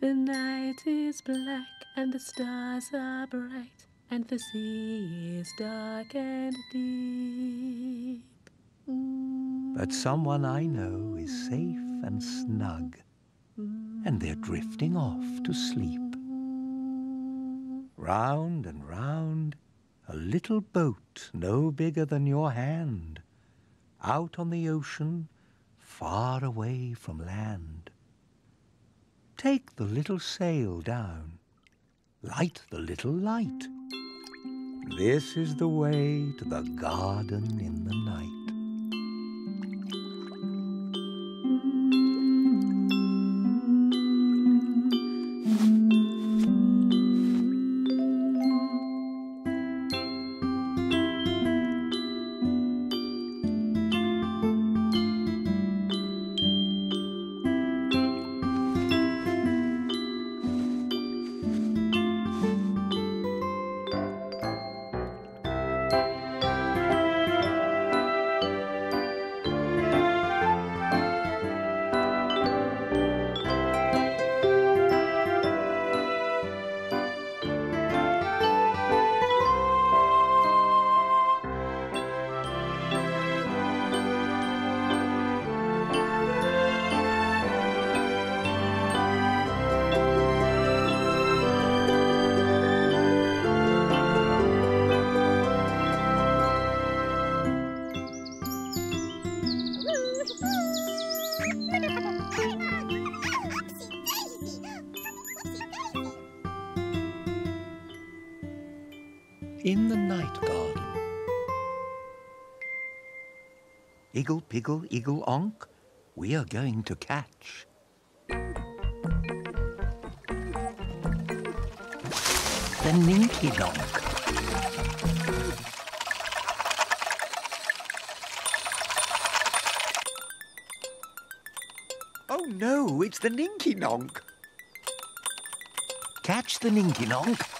The night is black and the stars are bright, and the sea is dark and deep. But someone I know is safe and snug, and they're drifting off to sleep. Round and round, a little boat no bigger than your hand, out on the ocean, far away from land. Take the little sail down, light the little light. This is the way to the garden in the night. Piggle, iggle, onk, we are going to catch. The Ninky Nonk. Oh no, it's the Ninky Nonk. Catch the Ninky Nonk.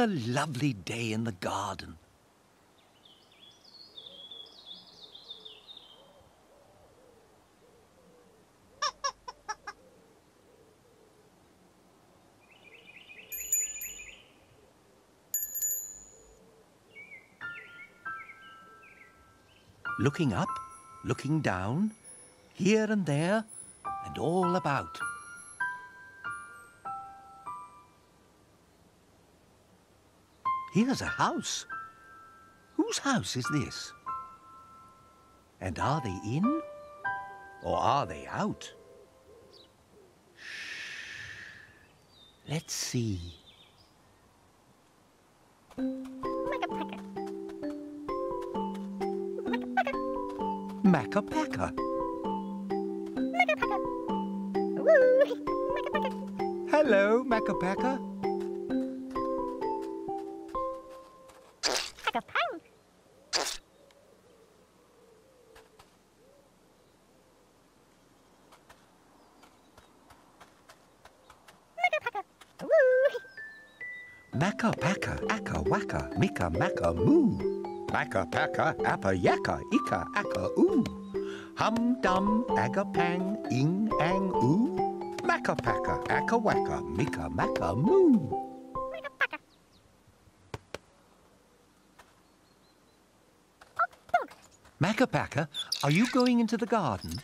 A lovely day in the garden. Looking up, looking down, here and there, and all about. Here's a house. Whose house is this? And are they in? Or are they out? Shh. Let's see. Makka Pakka. Hello, Makka Mika Macca Moo. Makka Pakka, Appa Yakka, Ika Akka Oo. Hum Dum, Aga Pang, Ing Ang Oo. Makka Pakka, Akka Wacka, Mika Macca Moo. Makka are you going into the garden?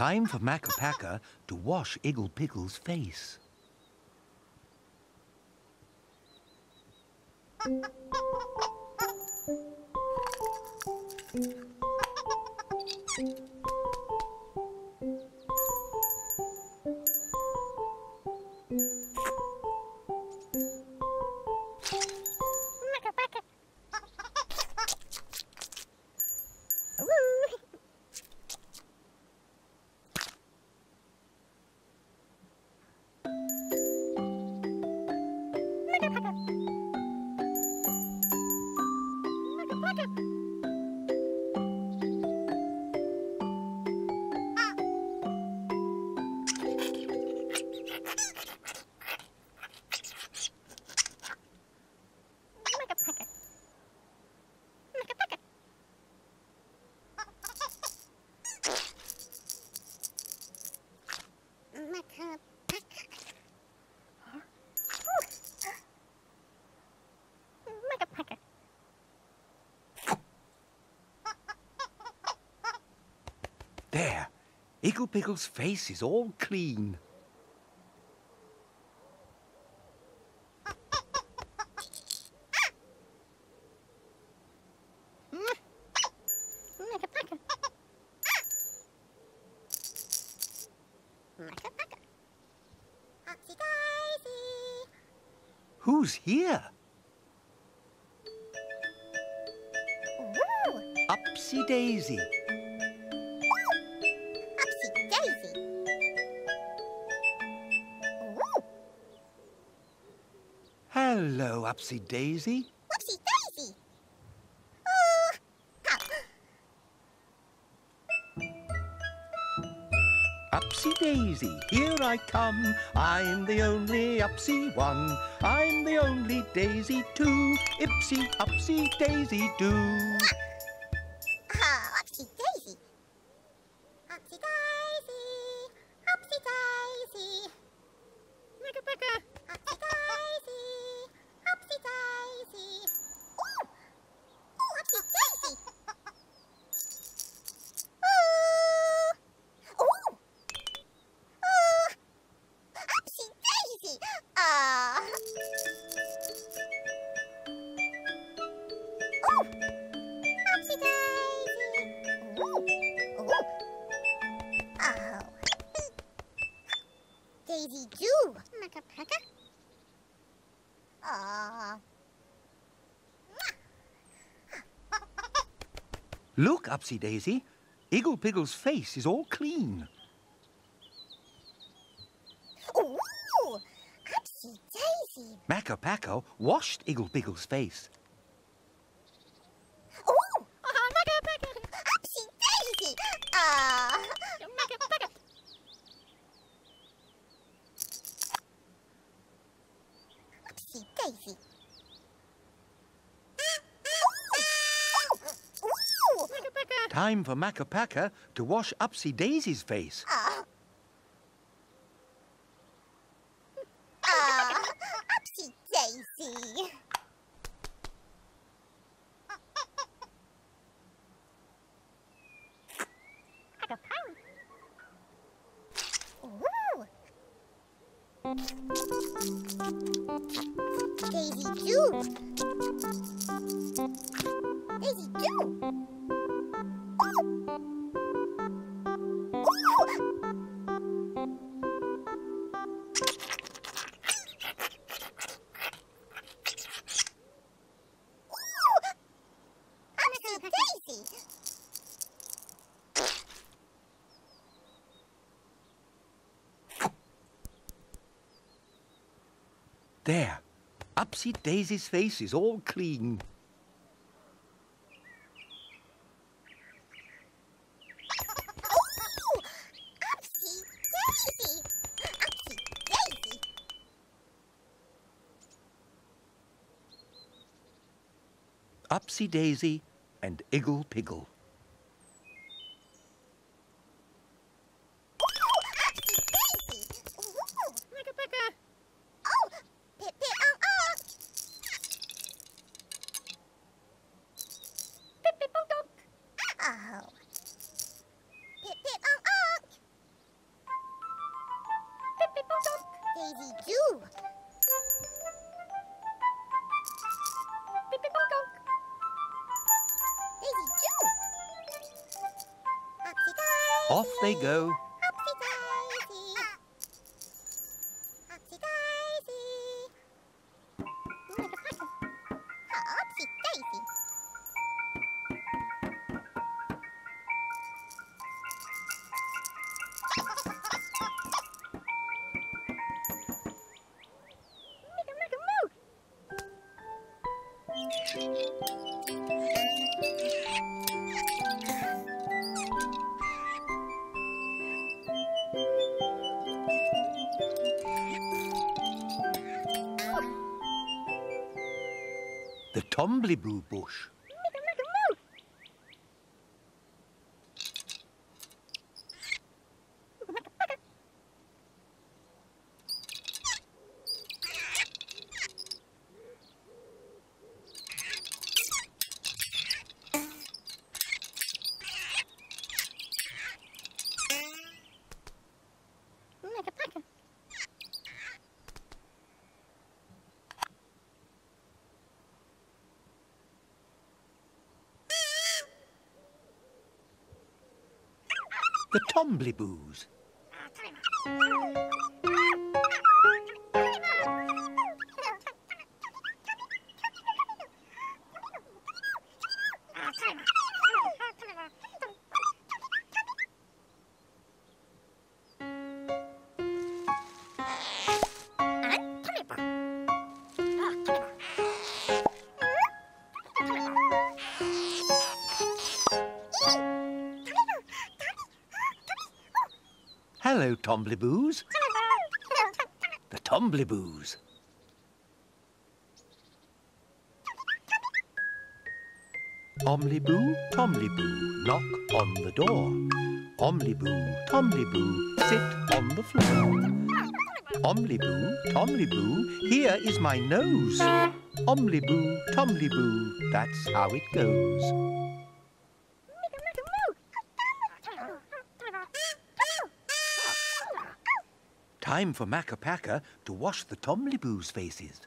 Time for Makka to wash Igglepiggle's face. Igglepiggle's face is all clean. Who's here? Hello, Upsy Daisy. Upsy Daisy! Oh! Upsy Daisy, here I come. I'm the only Upsy one. I'm the only Daisy too. Ipsy, Upsy Daisy do. Ah, Daisy. Igglepiggle's face is all clean. Ooh! Upsy Daisy. Makka washed Igglepiggle's face. Time for Makka Pakka to wash Upsy Daisy's face. Daisy's face is all clean. Upsy. Upsy Daisy. Upsy Daisy and Igglepiggle. The Tombliboos. The Tombliboos. Omliboo, Tomliboo, knock on the door. Omliboo, Tomliboo, sit on the floor. Omliboo, Tomliboo, here is my nose. Omliboo, Tomliboo, that's how it goes. Time for Makka Pakka to wash the Tombliboos' faces.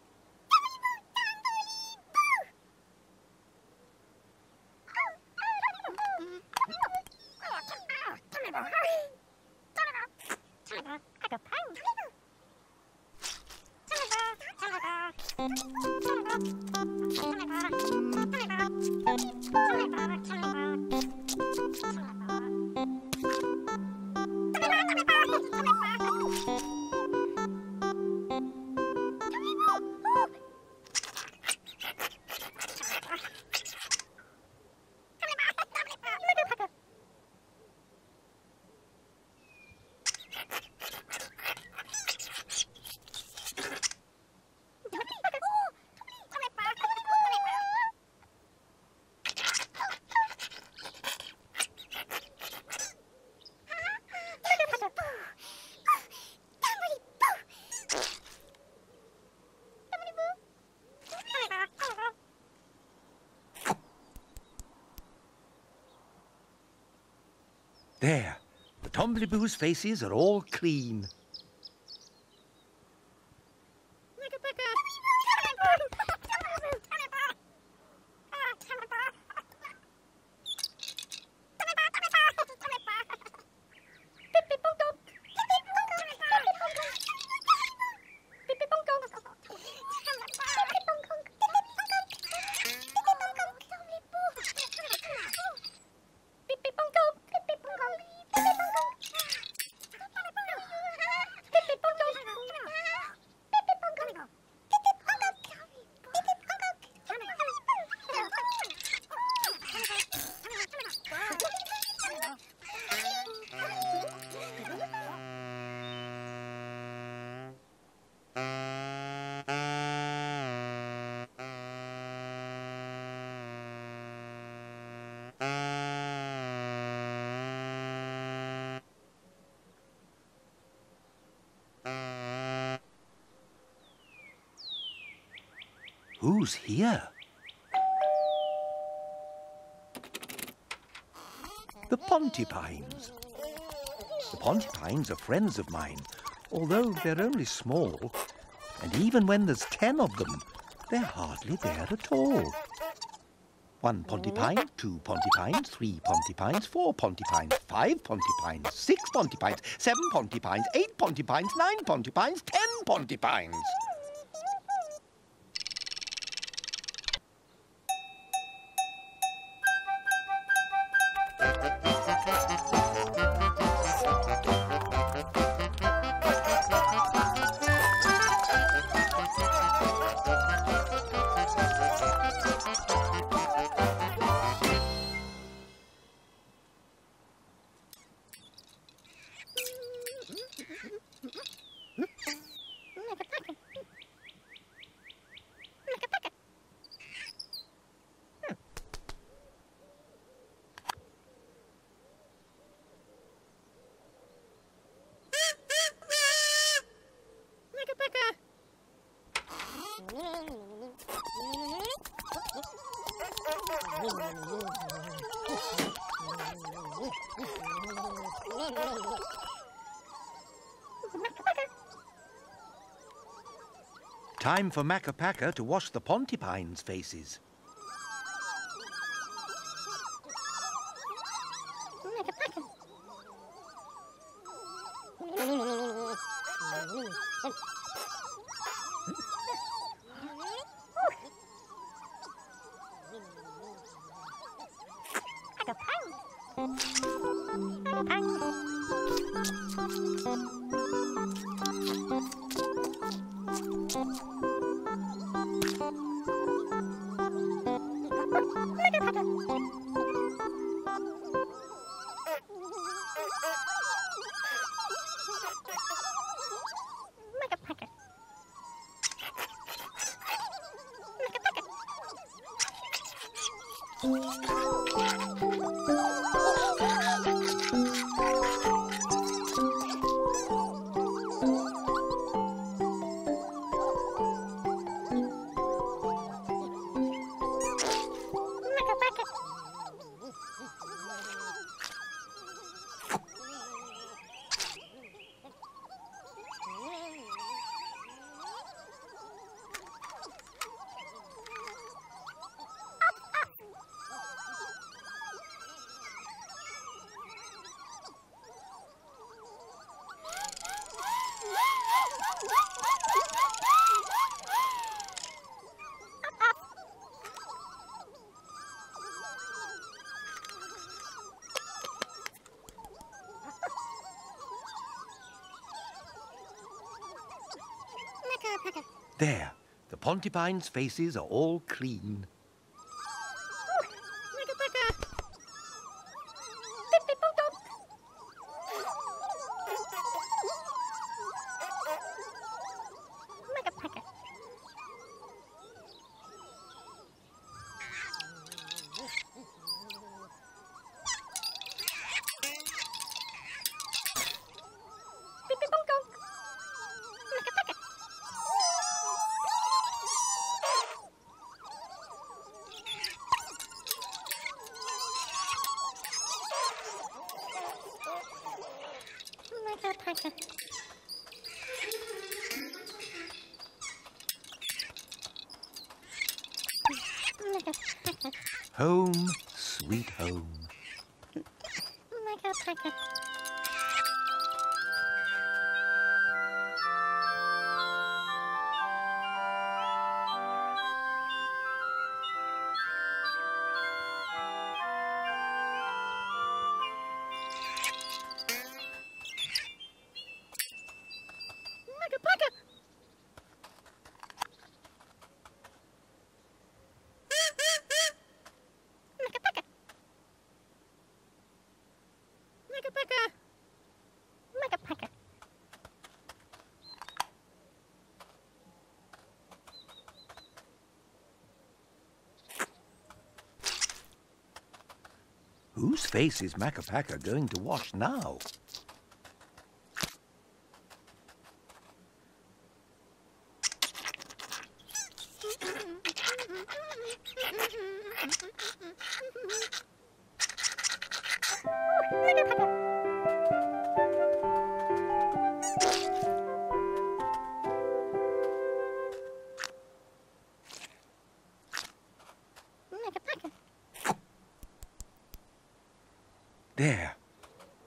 Tombliboos' faces are all clean. Here? The Pontipines. The Pontipines are friends of mine, although they're only small. And even when there's ten of them, they're hardly there at all. One Pontipine, two Pontipines, three Pontipines, four Pontipines, five Pontipines, six Pontipines, seven Pontipines, eight Pontipines, nine Pontipines, ten Pontipines. Time for Makka Pakka to wash the Pontipines' faces. Pontipines' faces are all clean. Whose face is Makka Pakka going to wash now?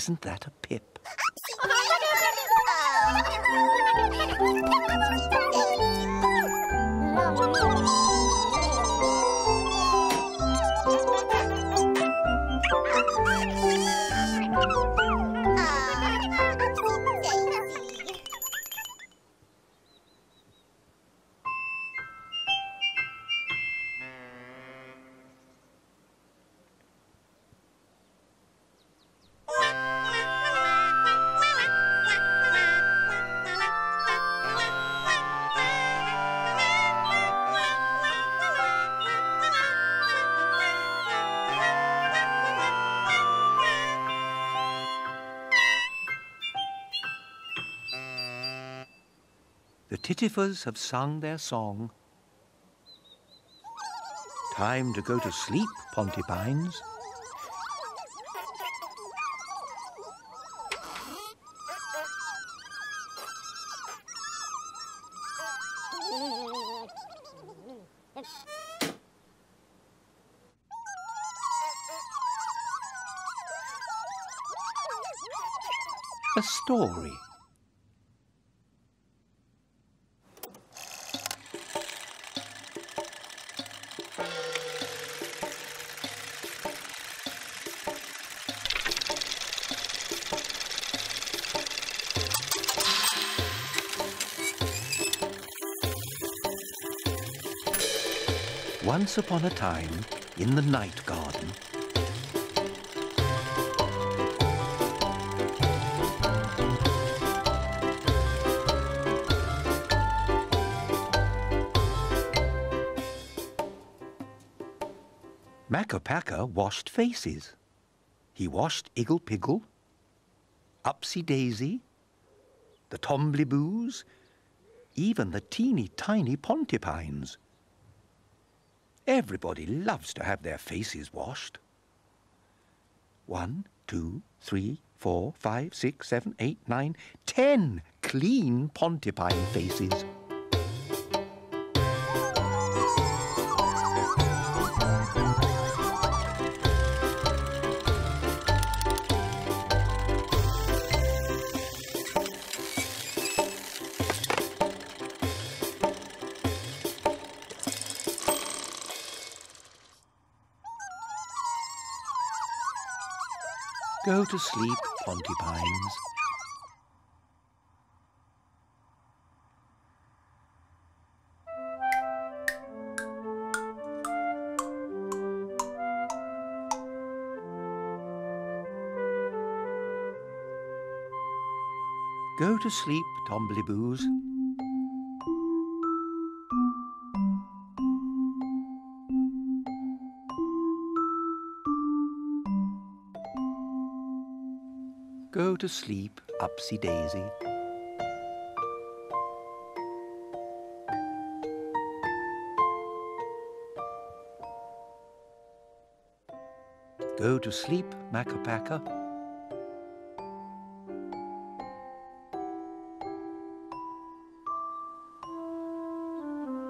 Isn't that a pip? The have sung their song. Time to go to sleep, Pontipines. A story. Once upon a time, in the night garden, Makka Pakka washed faces. He washed Igglepiggle, Upsy Daisy, the Tombliboos, even the teeny tiny Pontipines. Everybody loves to have their faces washed. One, two, three, four, five, six, seven, eight, nine, ten clean Pontipine faces. To sleep, Pontipines. Go to sleep, Tombliboos. To sleep, Upsy Daisy. Go to sleep, Makka Pakka.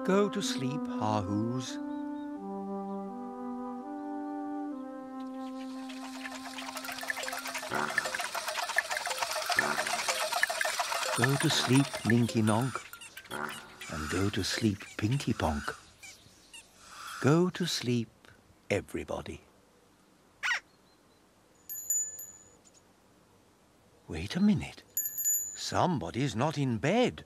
Go to sleep, Haahoos. Go to sleep, Ninky Nonk. And go to sleep, Pinky Ponk. Go to sleep, everybody. Wait a minute. Somebody's not in bed.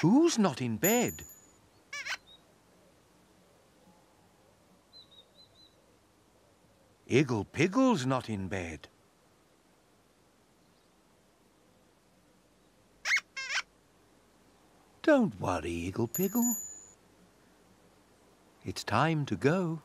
Who's not in bed? Igglepiggle's not in bed. Don't worry, Igglepiggle. It's time to go.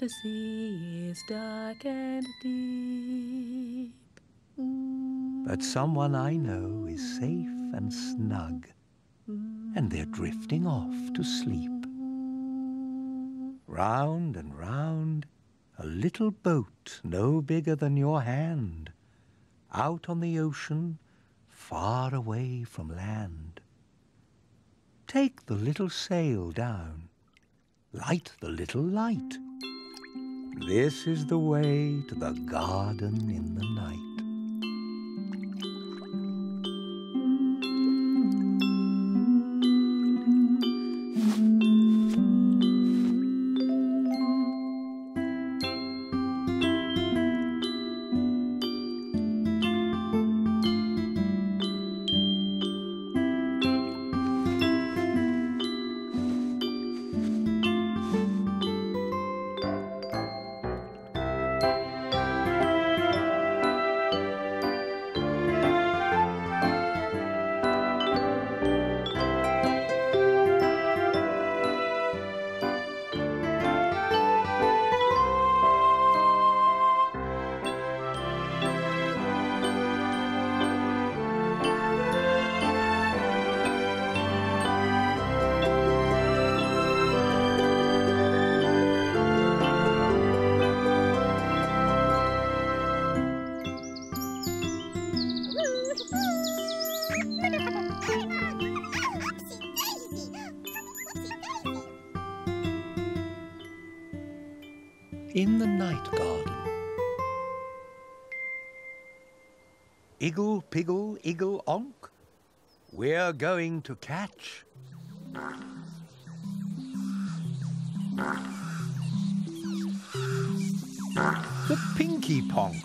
The sea is dark and deep. But someone I know is safe and snug, and they're drifting off to sleep. Round and round, a little boat no bigger than your hand, out on the ocean, far away from land. Take the little sail down, light the little light. This is the way to the garden in the night. are going to catch. The Pinky Ponk.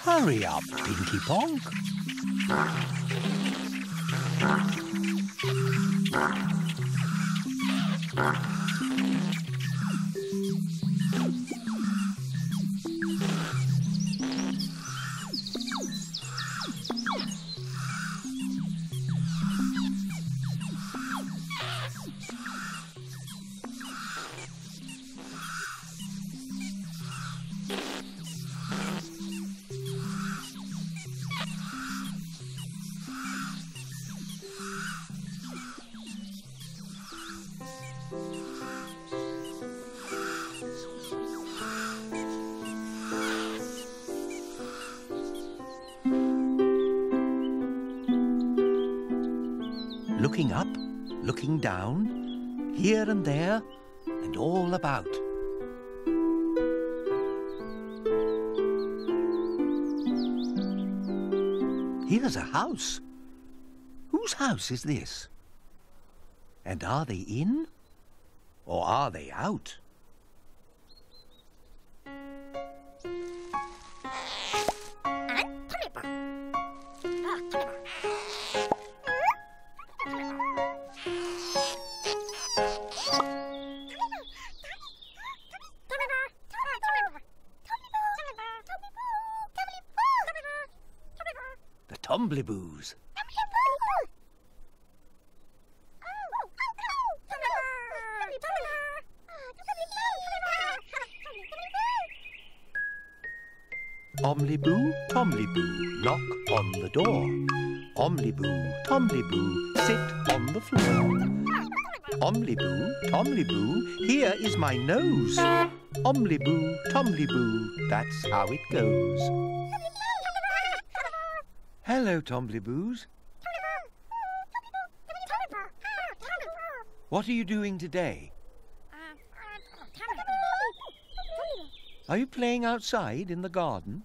Hurry up, Pinky Ponk. Looking house is this? And are they in? Or are they out? The Tombliboos. Omliboo, Tombliboo, knock on the door. Omliboo, Tombliboo, sit on the floor. Omliboo, Tombliboo, here is my nose. Omliboo, Tombliboo, that's how it goes. Hello, Tombliboos. What are you doing today? Are you playing outside in the garden?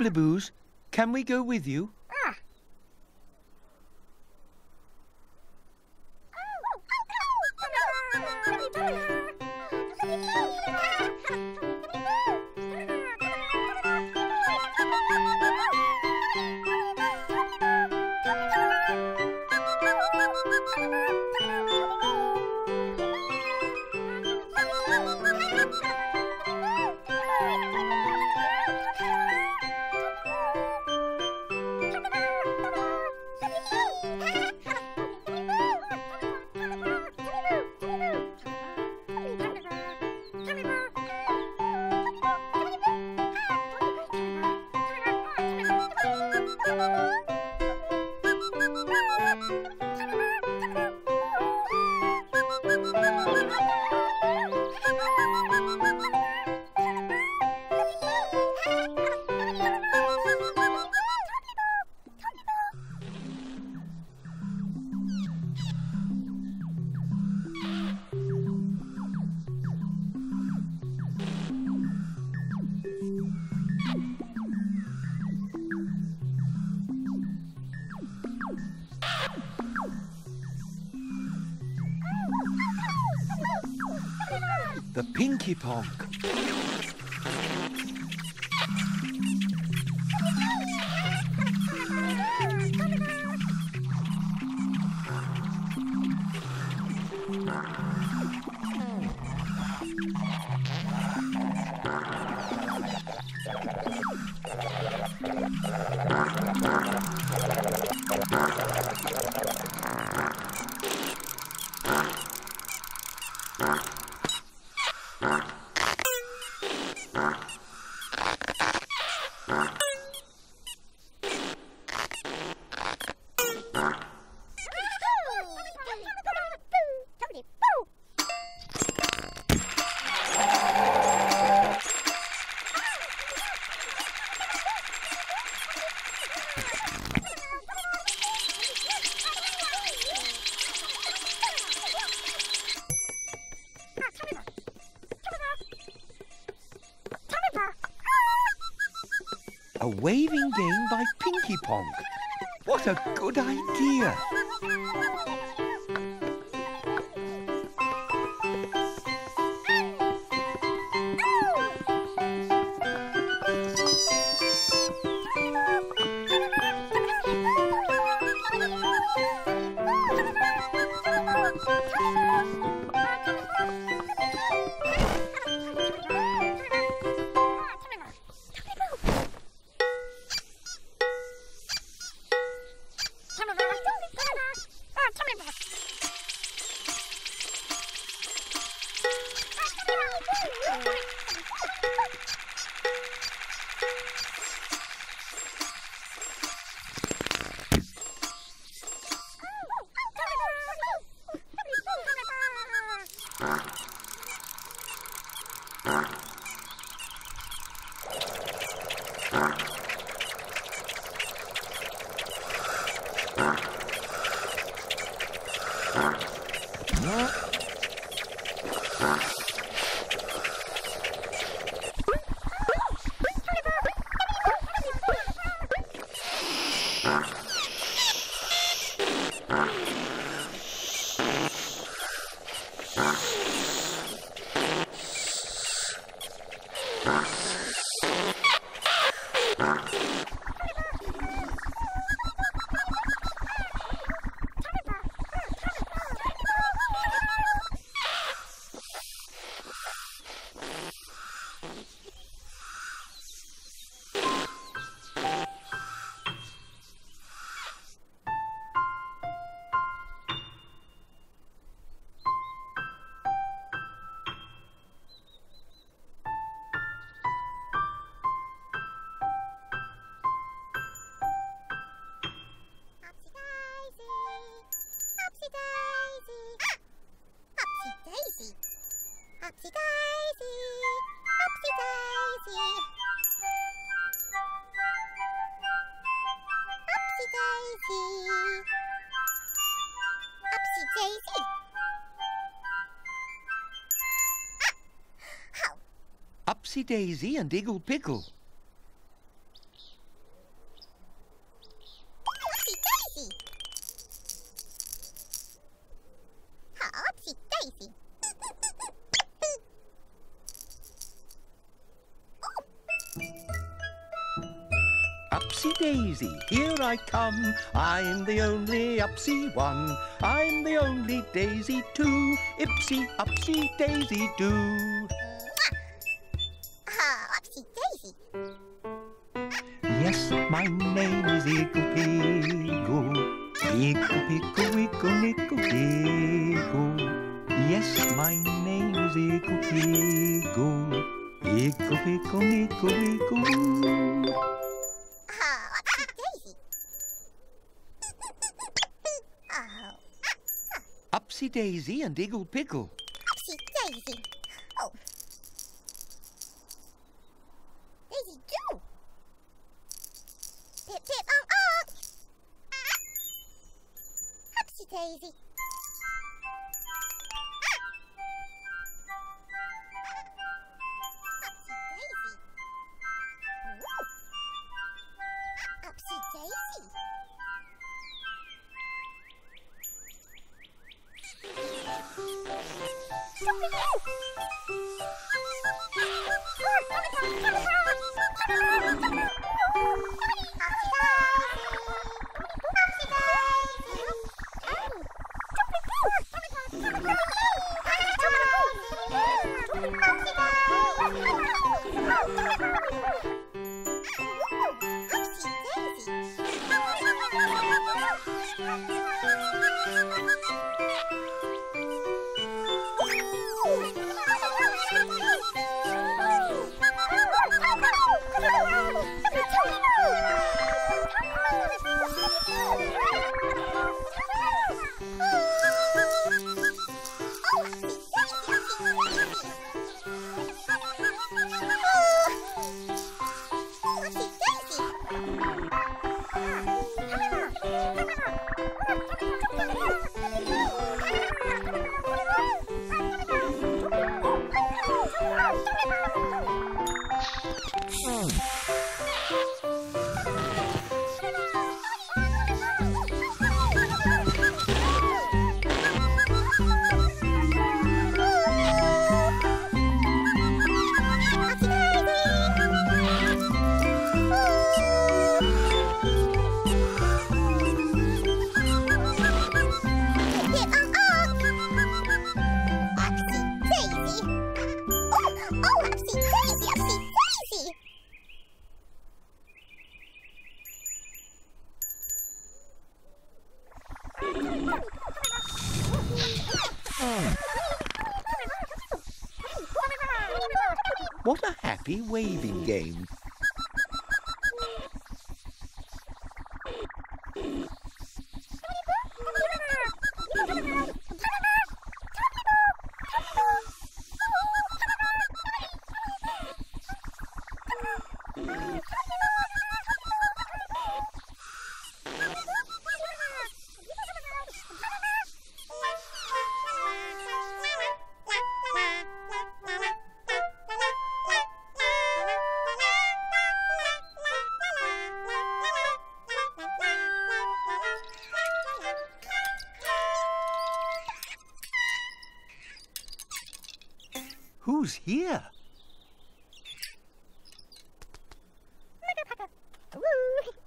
Tombliboos, can we go with you? Pinky Ponk. By Pinky Ponk. What a good idea. Upsy daisy. Upsy daisy. Upsy daisy. Upsy daisy. Ah! How? Upsy Daisy and Iggle Piggle. I come. I'm the only Upsy one. I'm the only Daisy too. Ipsy, Upsy, Daisy do. Ah, Upsy daisy. Yes, my name is Iggle Piggle. Iggle Piggle, Wiggle, Nickle, Diggle. Yes, my name is Iggle Piggle. Iggle Piggle, Nickle, Wiggle. Daisy and Iggle Piggle. Daisy. Oh. Daisy. Pip pip oh, oh. ah. on on. Upsy daisy. Oh, here?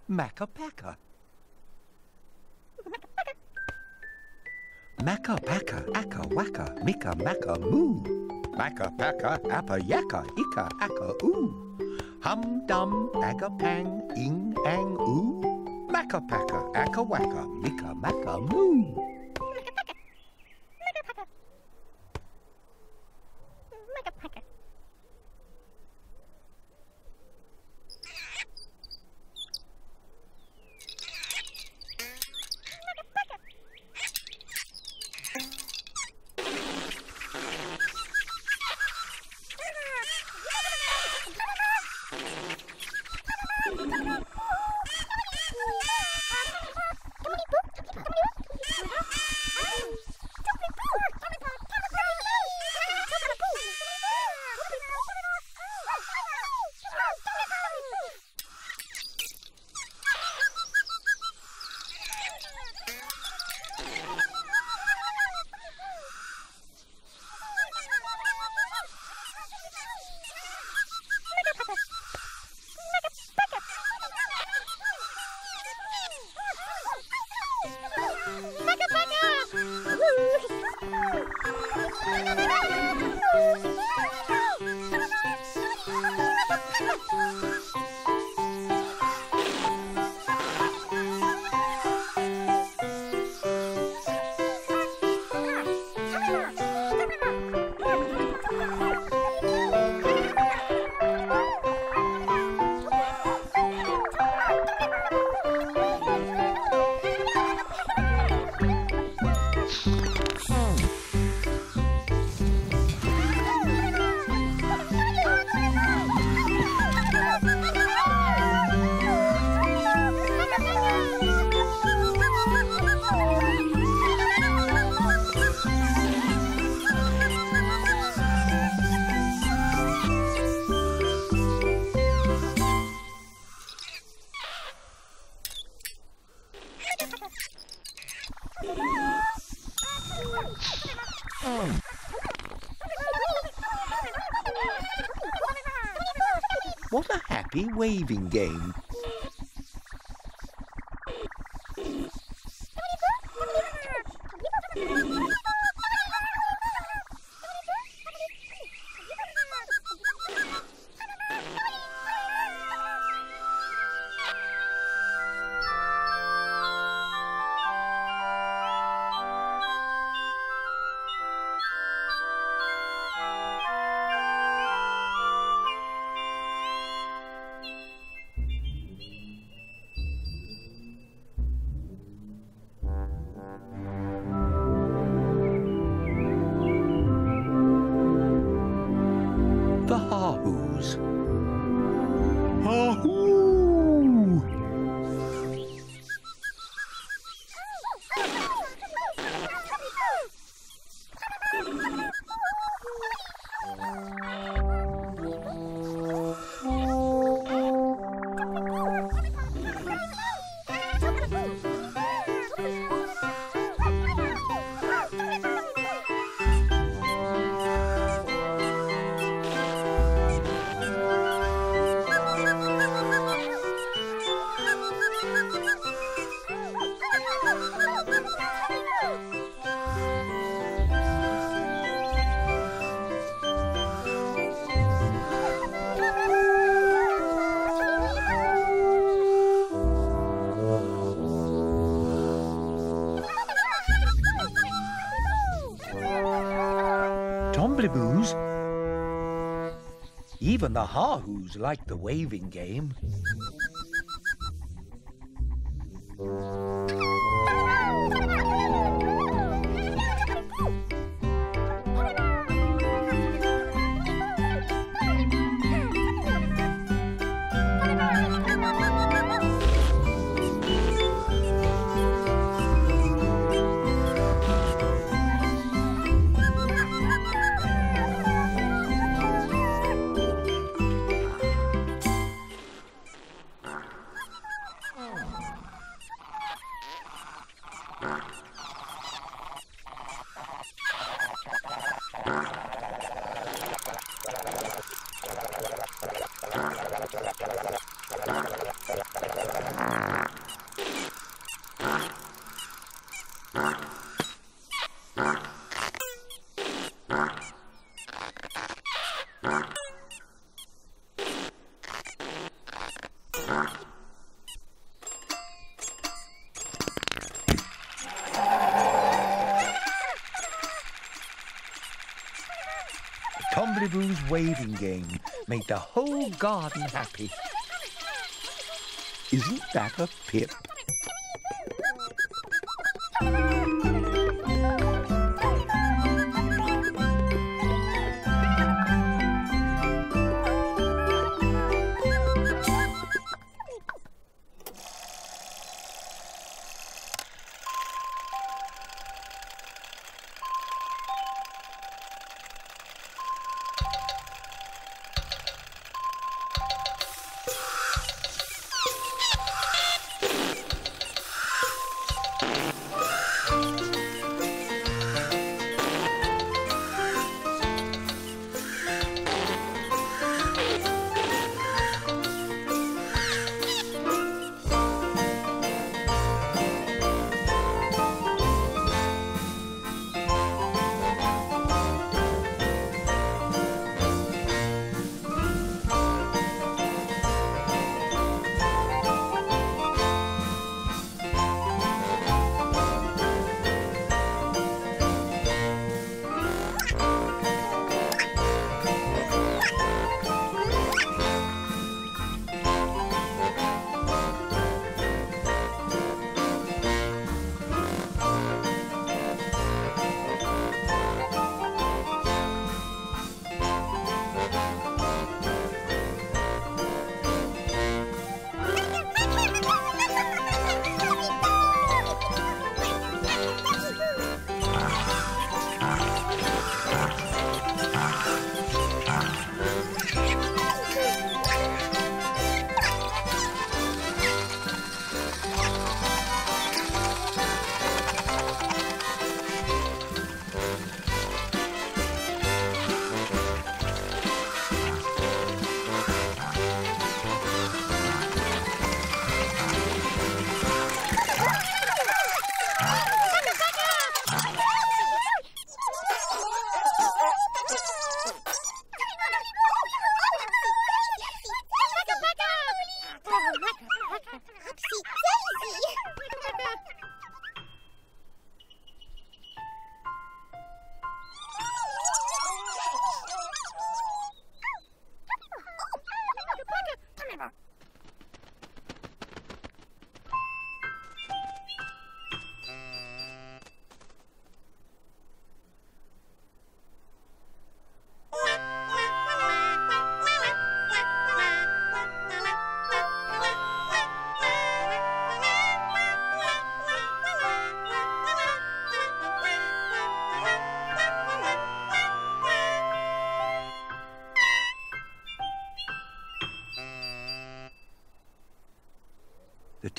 Makka Pakka. Makka Pakka, Akka Wacka, Mika Macka Moo. Makka Pakka, Appa Yakka, Ika Akka Oo. Hum Dum, Aga Pang, Ing Ang Oo. Makka Pakka, Akka waka, Mika Macka Moo. Happy waving game. Even the Haahoos like the waving game. Tombliboos waving game made the whole garden happy. Isn't that a pip?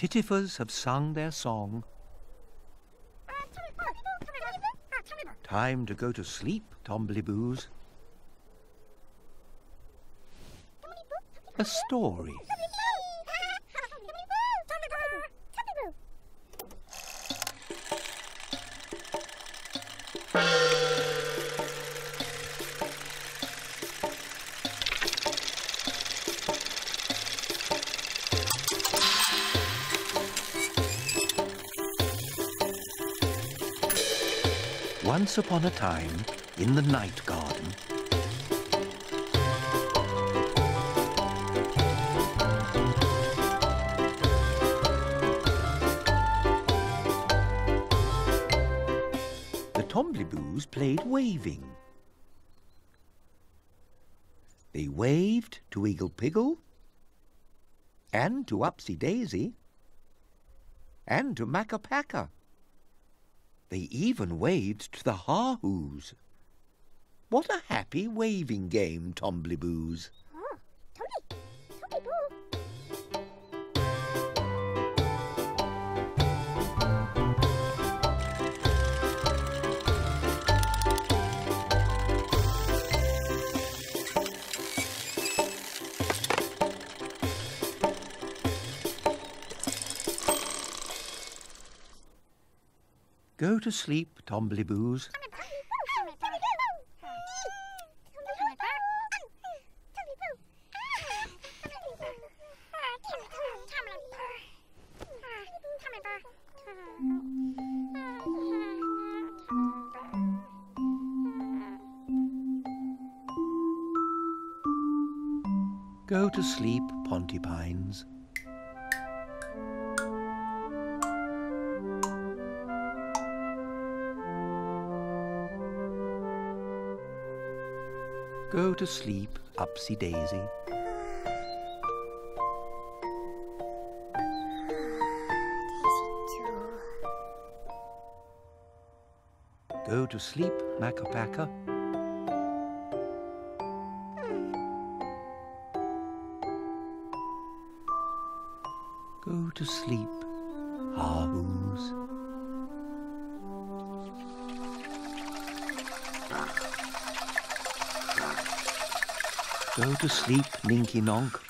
The Tittifers have sung their song. Time to go to sleep, Tombliboos. A story. Once upon a time, in the night garden, the Tombliboos played waving. They waved to Iggle Piggle and to Upsy Daisy and to Makka Pakka. They even waved to the Haahoos. What a happy waving game, Tombliboos. Go to sleep, Tombliboos. Go to sleep, Pontipines. Go to sleep, Upsy Daisy. Go to sleep, Makka to sleep, Ninky Nonk.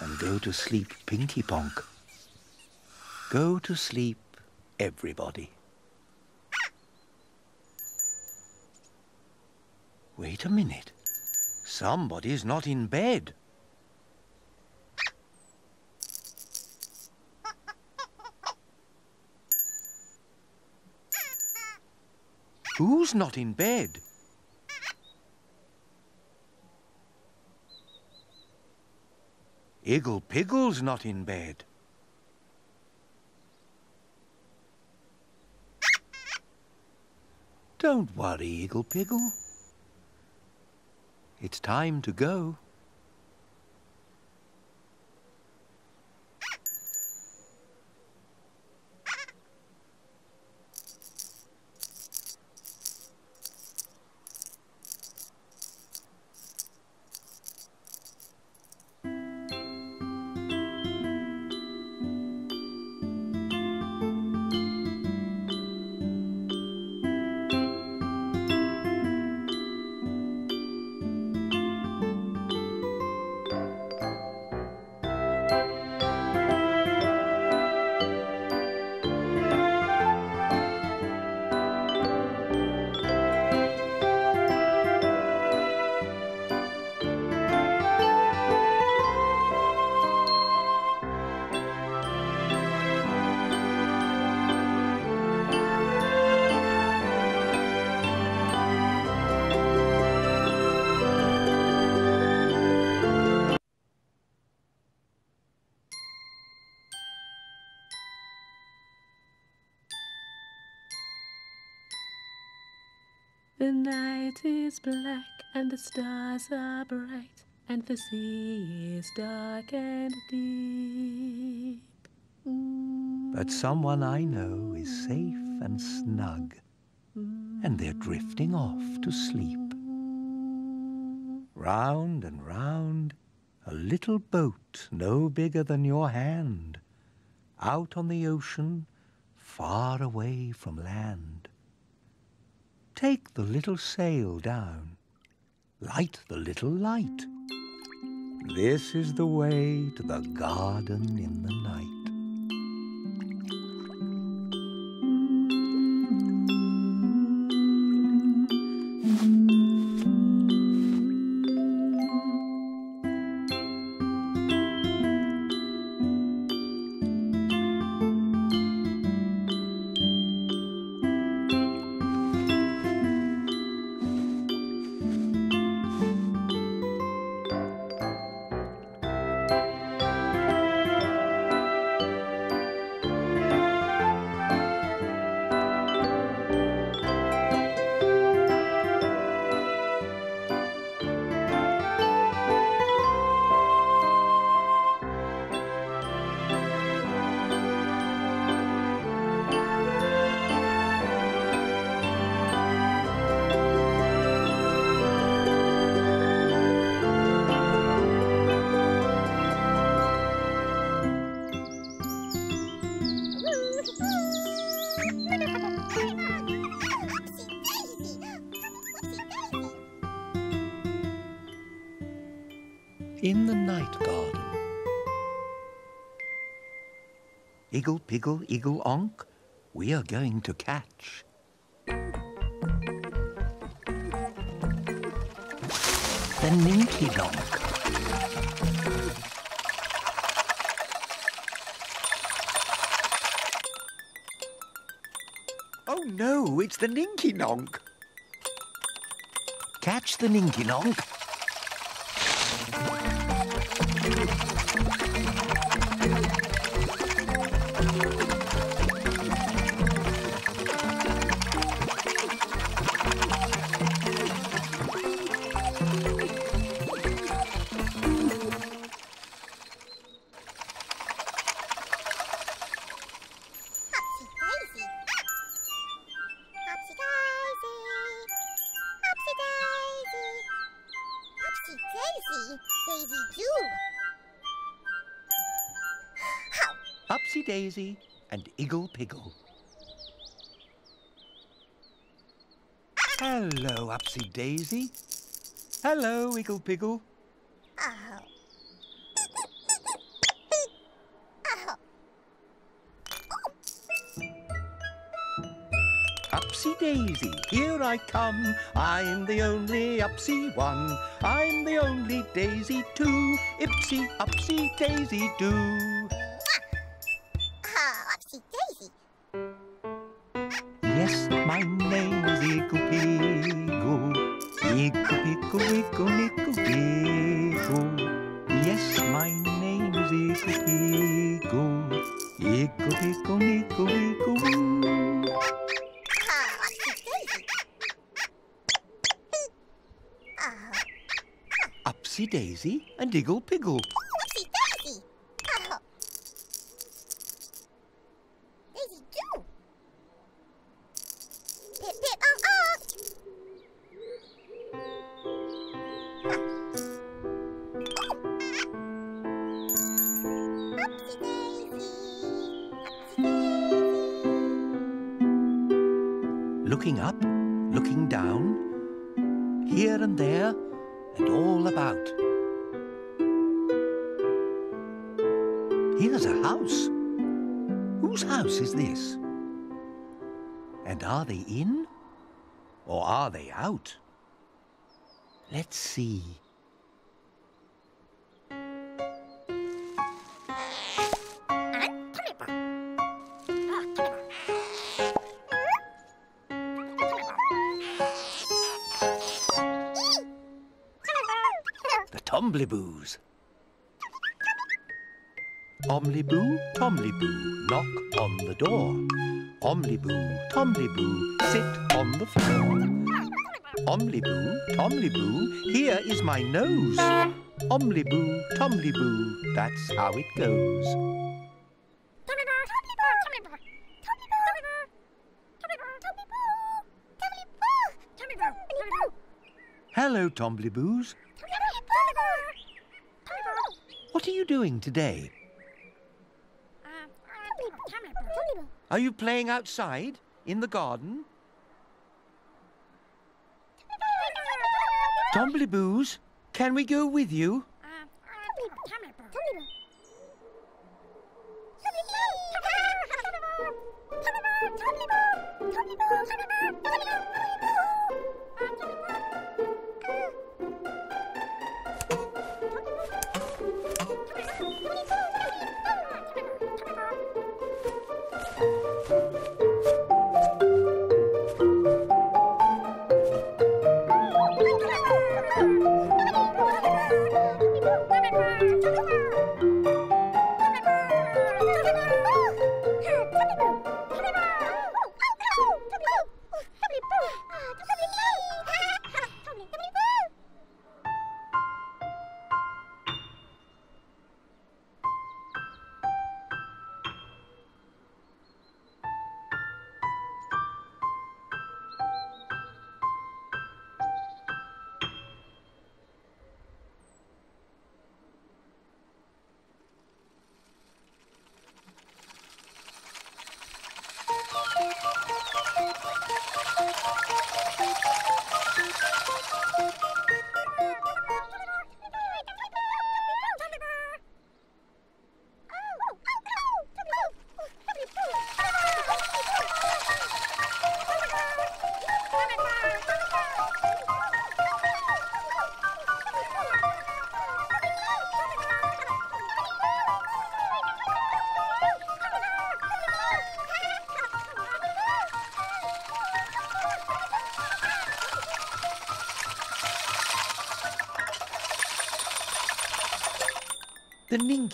And go to sleep, Pinky Ponk. Go to sleep, everybody. Wait a minute. Somebody's not in bed. Who's not in bed? Igglepiggle's not in bed. Don't worry, Igglepiggle. It's time to go. The stars are bright, and the sea is dark and deep. But someone I know is safe and snug, and they're drifting off to sleep. Round and round, a little boat no bigger than your hand, out on the ocean, far away from land. Take the little sail down, light the little light. This is the way to the garden in the night. Piggle Iggle onk, we are going to catch. The Ninky Nonk. Oh no, it's the Ninky Nonk. Catch the Ninky Nonk. Daisy and Iggle Piggle. Hello, Upsy Daisy. Hello, Iggle Piggle. Oh. Upsy Daisy, here I come. I'm the only Upsy one. I'm the only Daisy too. Ipsy Upsy Daisy do. Tombliboo, Tombliboo, sit on the floor. Tombliboo, Tombliboo, here is my nose. Omliboo, Tomliboo, that's how it goes. Hello, Tombliboos. What are you doing today? Are you playing outside? In the garden? Tombliboos, can we go with you?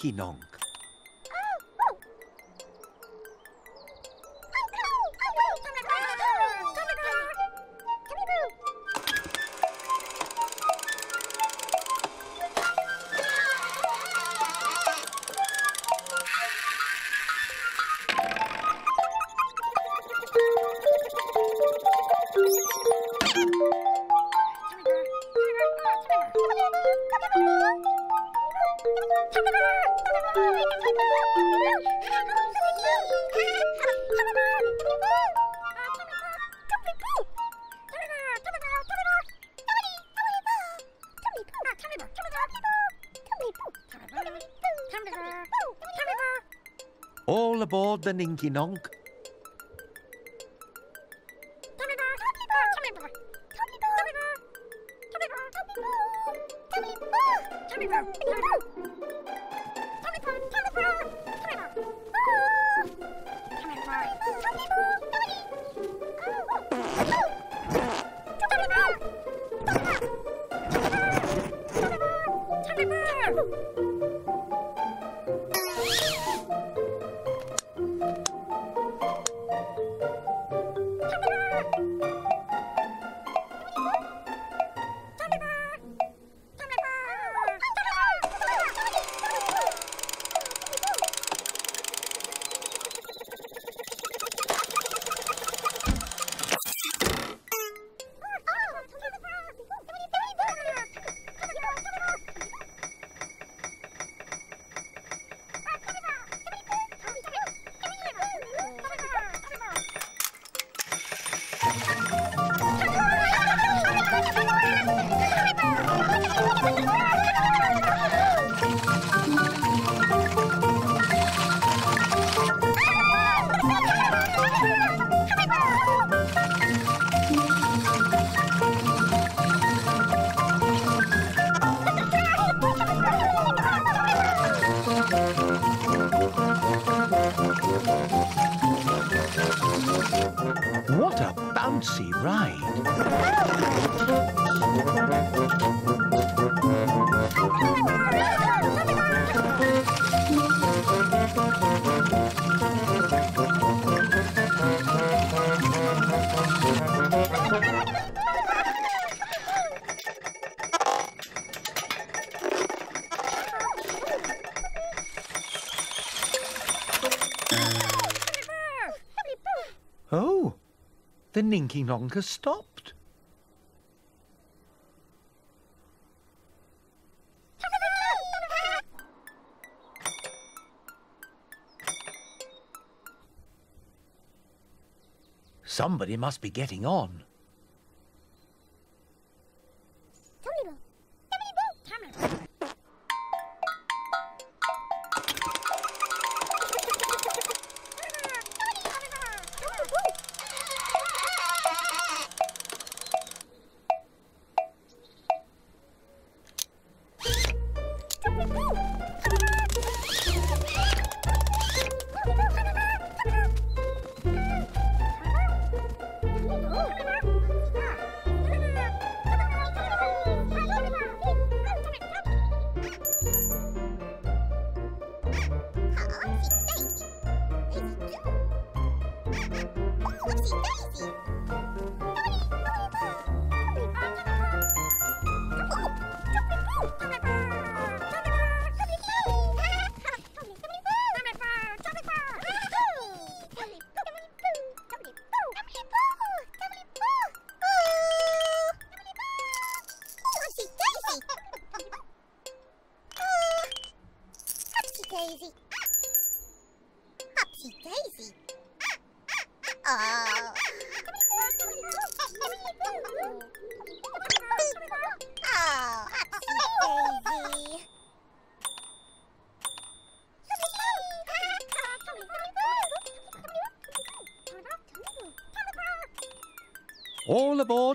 The Ninky Nonk. All aboard the Ninky Nonk has stopped. Somebody must be getting on.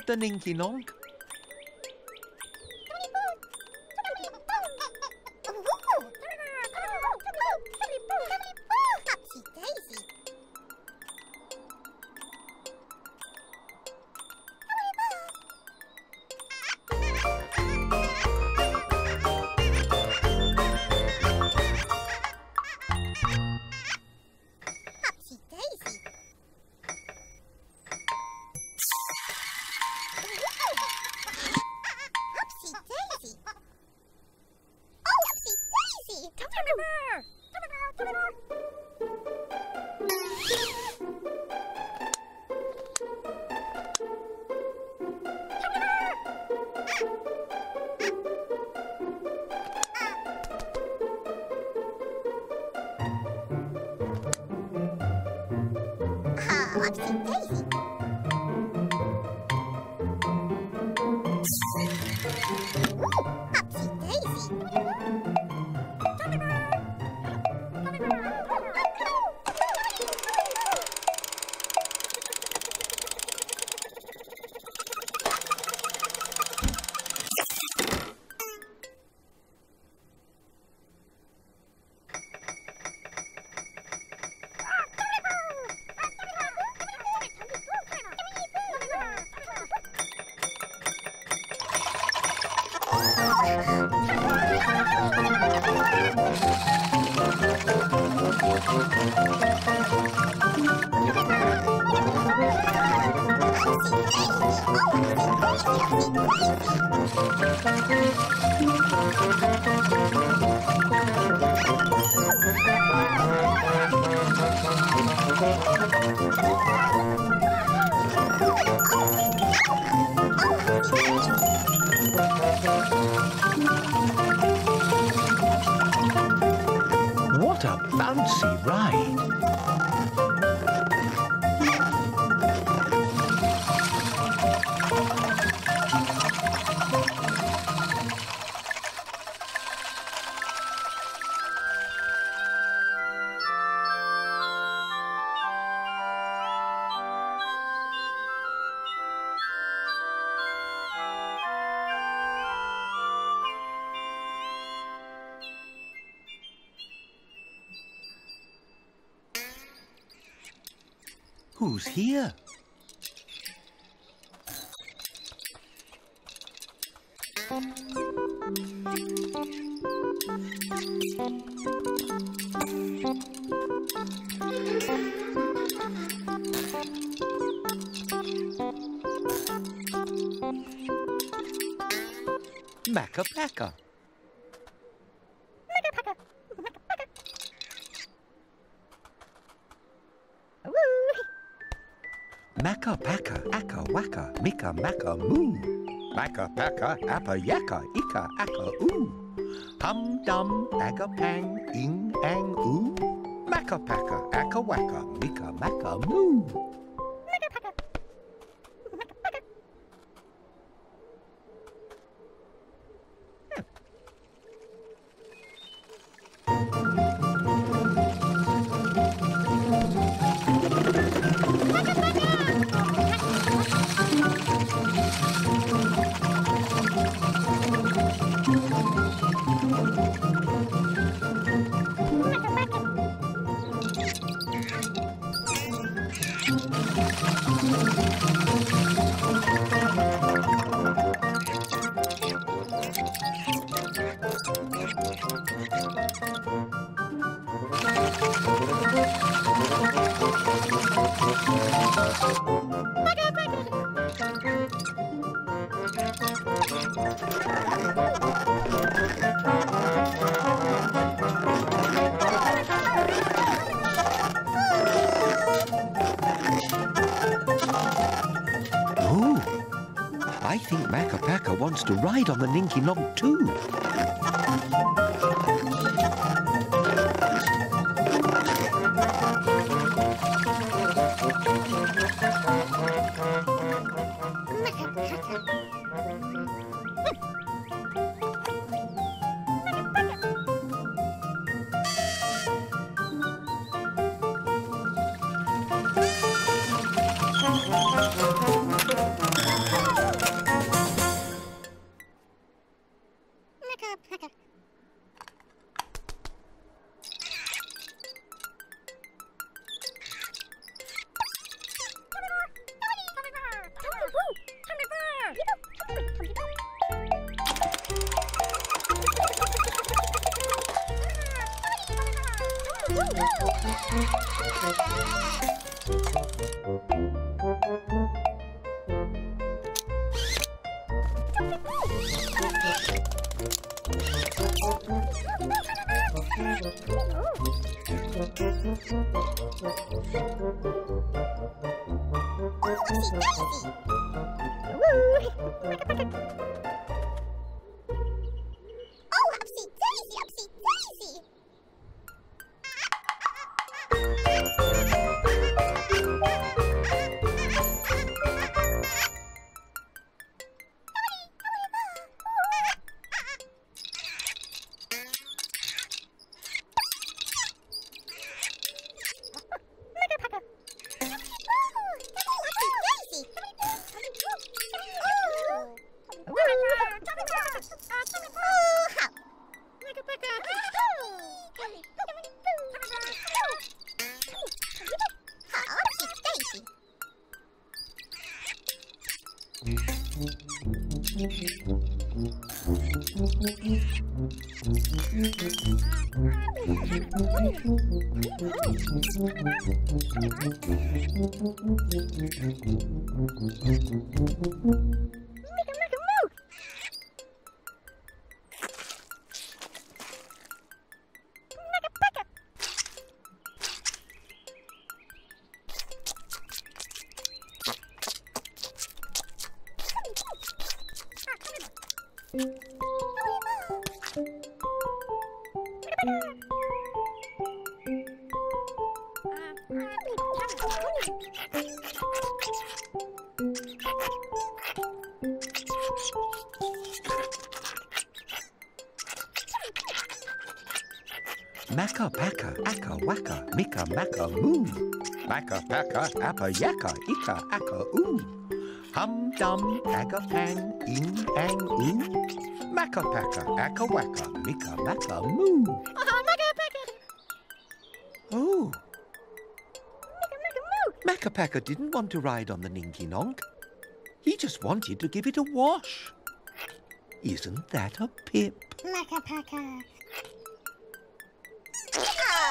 All aboard What Pakka. Makka Pakka, Akka Wacka, Mika Macca Moo. Makka pakka, appa yakka, ika akka oo. Hum dum, aga pang, ing ang oo. Makka pakka, akka wacka, mika macca moo. Wants to ride on the Ninky Nonk too. Oh, upsy daisy! Woo! Oh, upsy daisy, upsy daisy! Makka pakka, acka wacka, micka macka moo. Makka pakka, appa yakka, ika acka oo. Hum dum, agga pang, ing ang oo. Makka pakka, acka wacka, micka macka moo. Oh. Makka Pakka didn't want to ride on the Ninky Nonk. He just wanted to give it a wash. Isn't that a pip? Makka Pakka. Oh.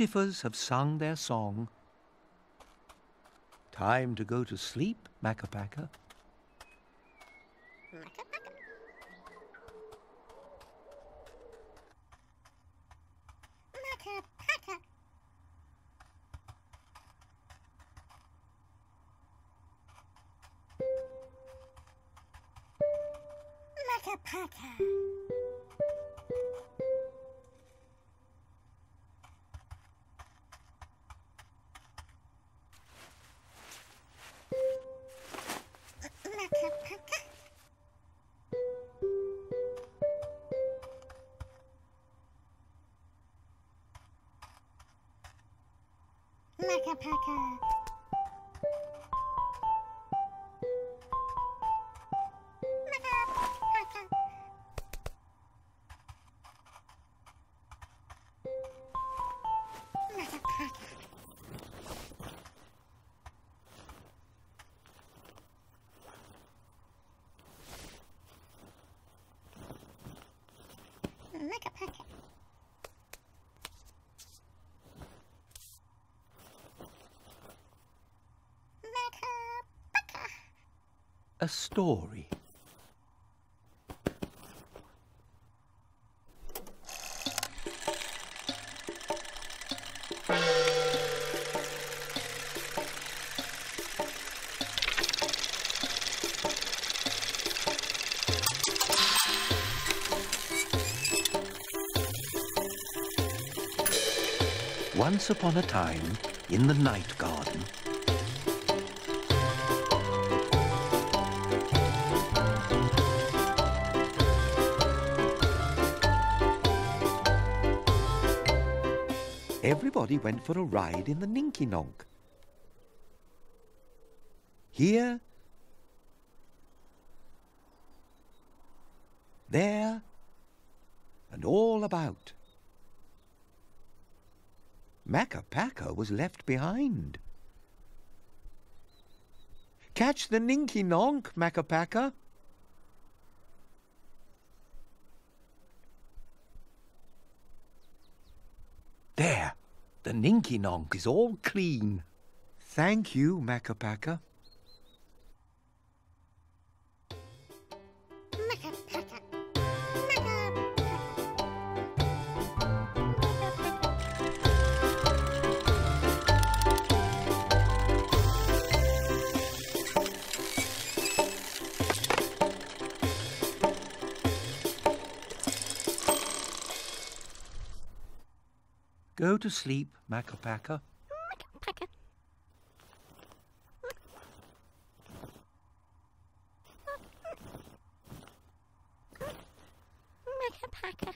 The have sung their song. Time to go to sleep, Makka Makka story. Once upon a time, in the night garden, everybody went for a ride in the Ninky Nonk. Here, there, and all about. Makka Pakka was left behind. Catch the Ninky Nonk, Makka Pakka. There, the Ninky Nonk is all clean. Thank you, Makka to sleep. Pakka. Makka Pakka.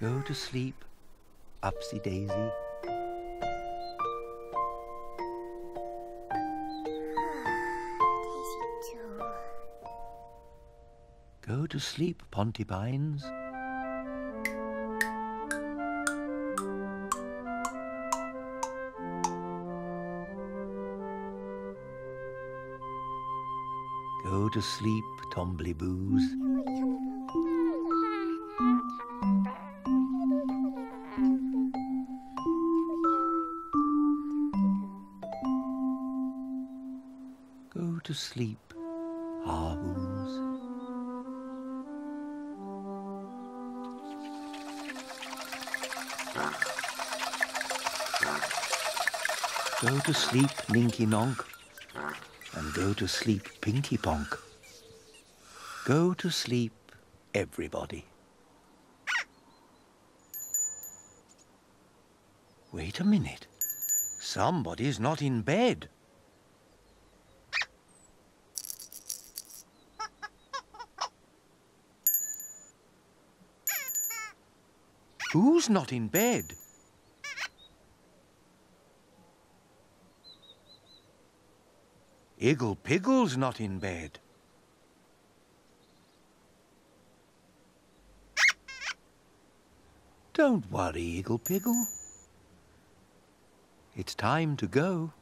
Go to sleep, Upsy. Daisy sleep, Pontipines. Go to sleep, Tombliboos. Go sleep, Ninky Nonk. And go to sleep, Pinky Ponk. Go to sleep, everybody. Wait a minute. Somebody's not in bed. Who's not in bed? Iggle Piggle's not in bed. Don't worry, Iggle Piggle. It's time to go.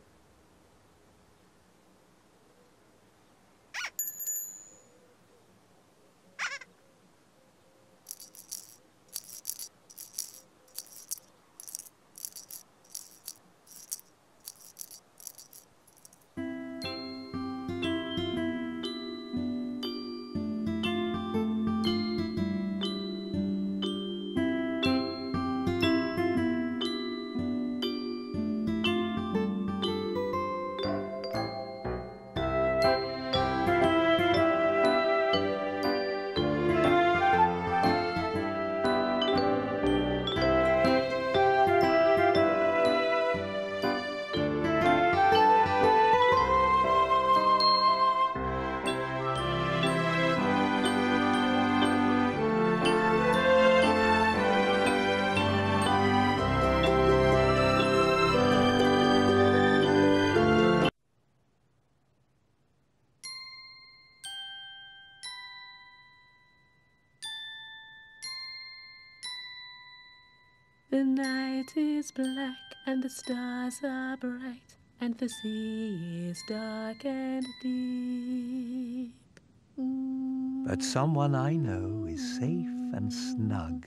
The night is black and the stars are bright and the sea is dark and deep. But someone I know is safe and snug,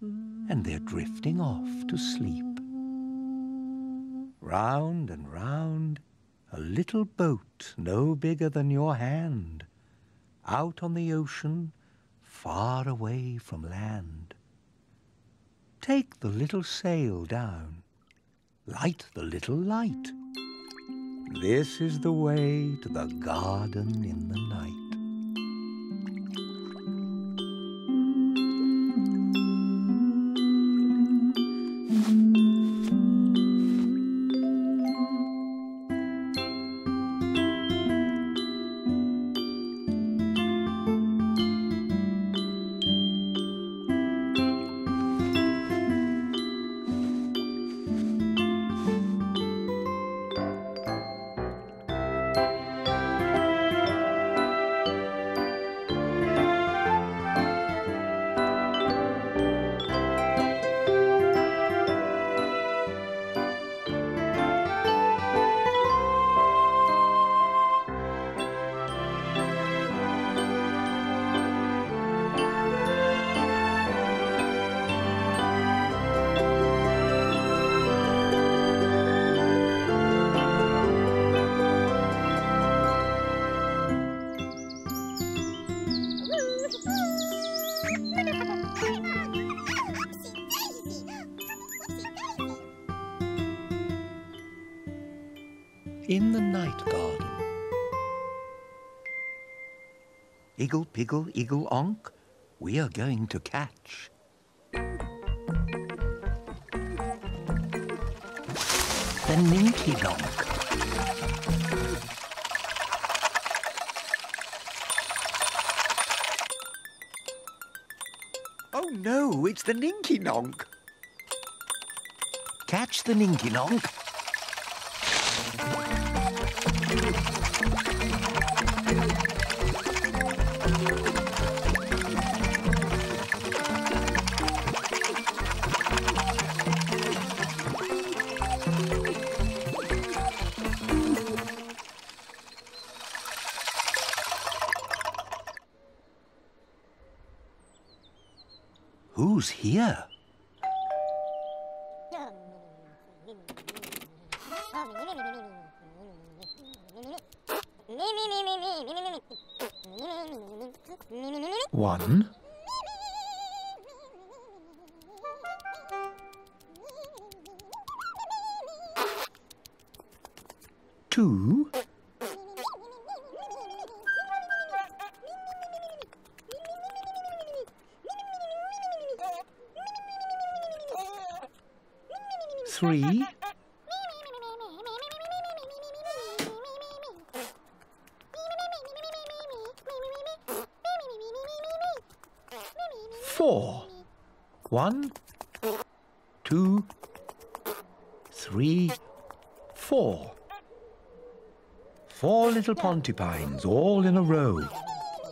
and they're drifting off to sleep. Round and round, a little boat no bigger than your hand, out on the ocean, far away from land. Take the little sail down, light the little light. This is the way to the garden in the night. Piggle, iggle, onk, we are going to catch. The Ninky Nonk. Oh no, it's the Ninky Nonk. Catch the Ninky Nonk. One, two, three, four. Four little Pontipines all in a row.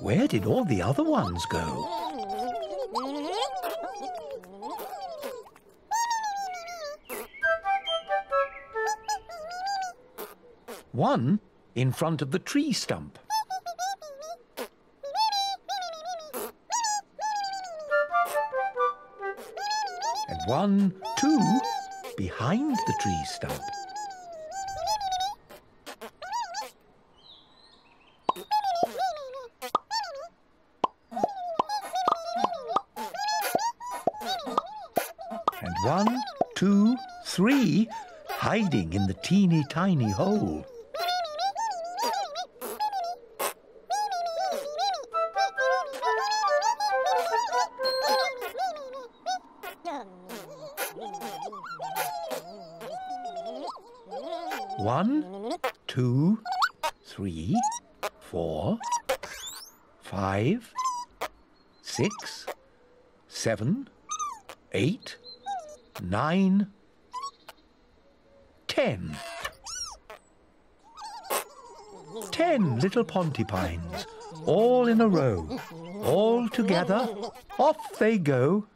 Where did all the other ones go? One in front of the tree stump. One, two, behind the tree stump. And one, two, three, hiding in the teeny tiny hole. Seven, eight, nine, ten. Ten little Pontipines, all in a row, all together. Off they go.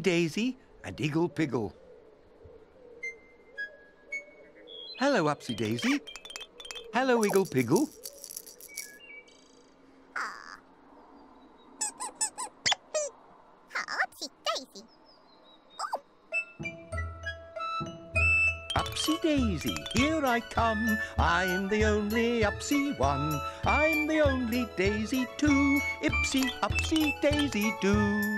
Daisy Daisy and Iggle Piggle. Hello, Upsy Daisy. Hello, Iggle Piggle. Ah. Upsy Daisy, here I come. I'm the only Upsy one. I'm the only Daisy too. Ipsy Upsy Daisy do.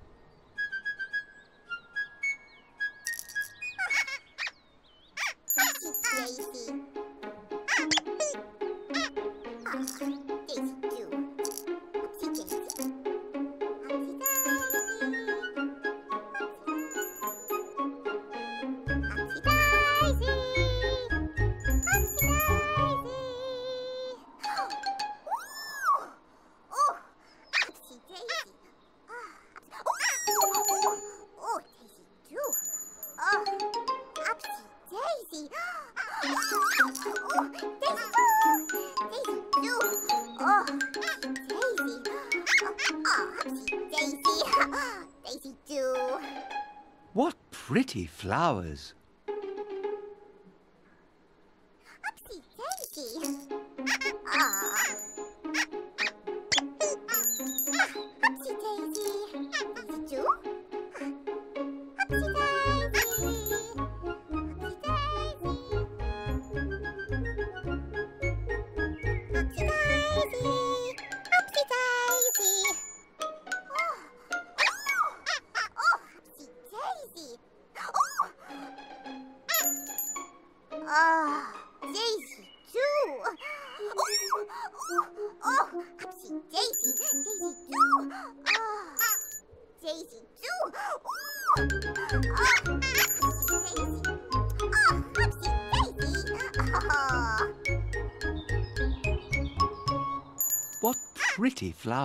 is.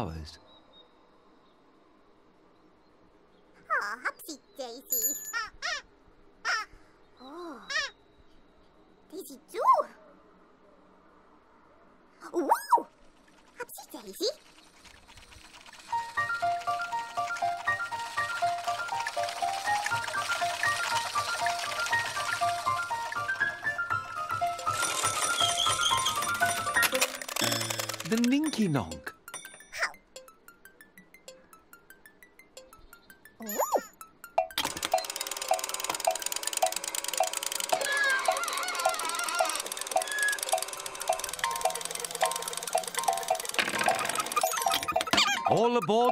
flowers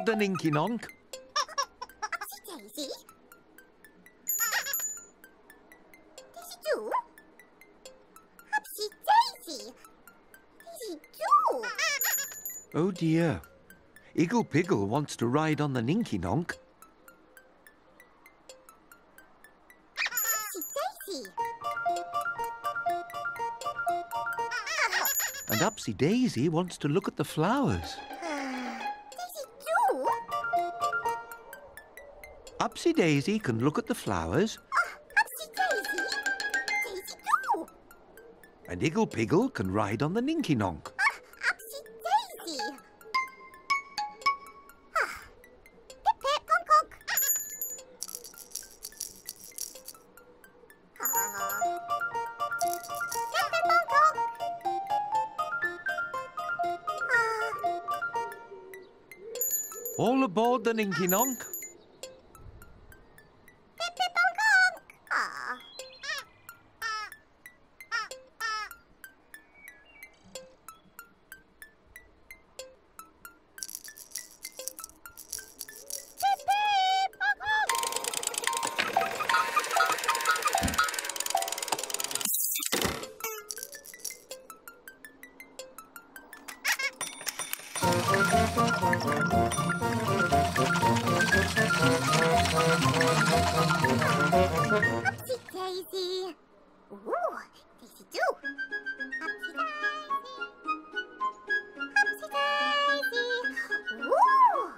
The Ninky nonk. Oh dear. Iggle Piggle wants to ride on the Ninky Nonk. And Upsy Daisy wants to look at the flowers. Upsy Daisy can look at the flowers, Upsy Daisy. Daisy do. and Iggle Piggle can ride on the Ninky Nonk. Upsy Daisy. Ah. Pip pip conk conk. Ah. Pip pip conk conk. Ah. All aboard the Ninky Nonk. Upsy Daisy. Ooh, Daisy do. Upsy Daisy. Daisy. Oh,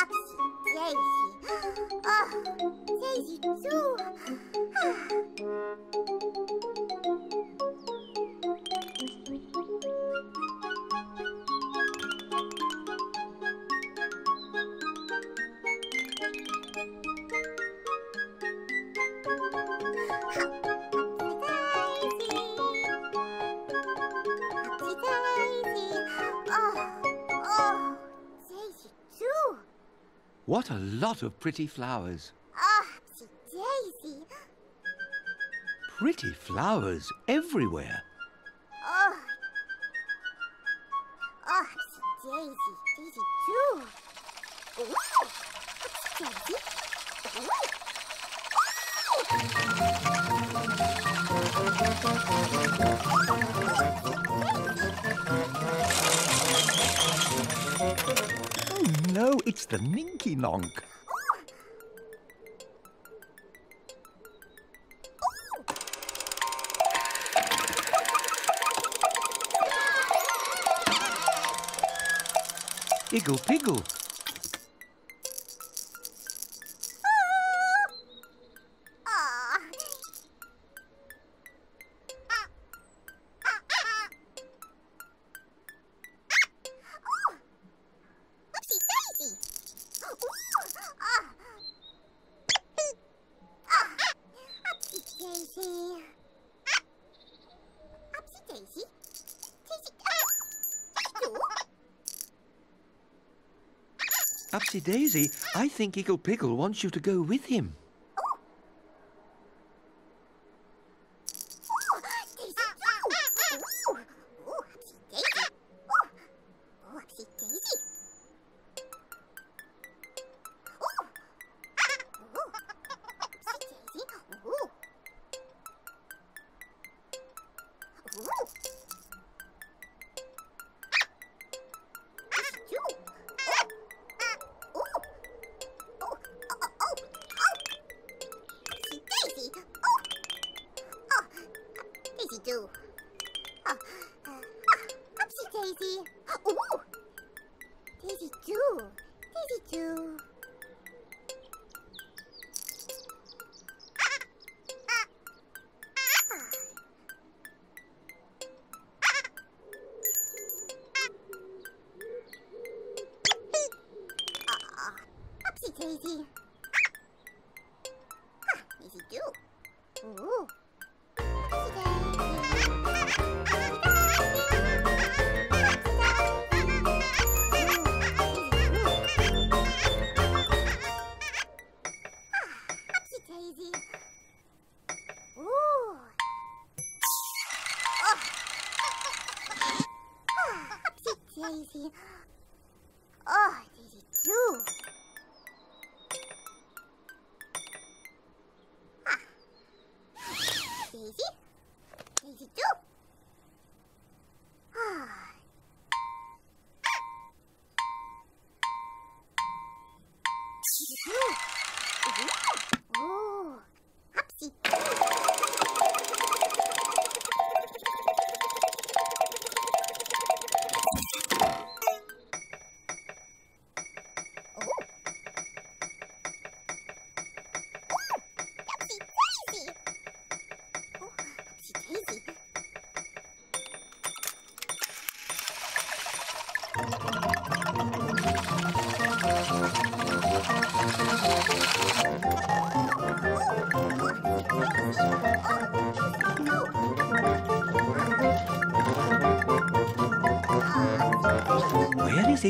Upsy uh, Daisy. Oh, Daisy. What a lot of pretty flowers. Oh, Upsy Daisy. Pretty flowers everywhere. The Ninky Nonk. Iggle Piggle. Daisy, I think Iggle Piggle wants you to go with him.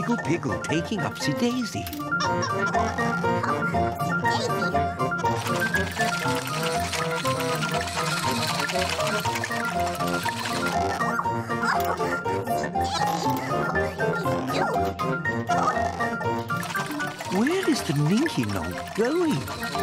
Where is Iggle Piggle taking Upsy Daisy? Where is the Ninky Nonk going?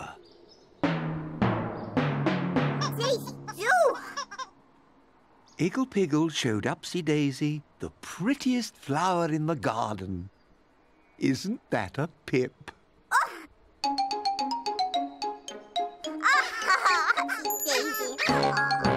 Iggle Piggle showed Upsy Daisy the prettiest flower in the garden. Isn't that a pip? Daisy.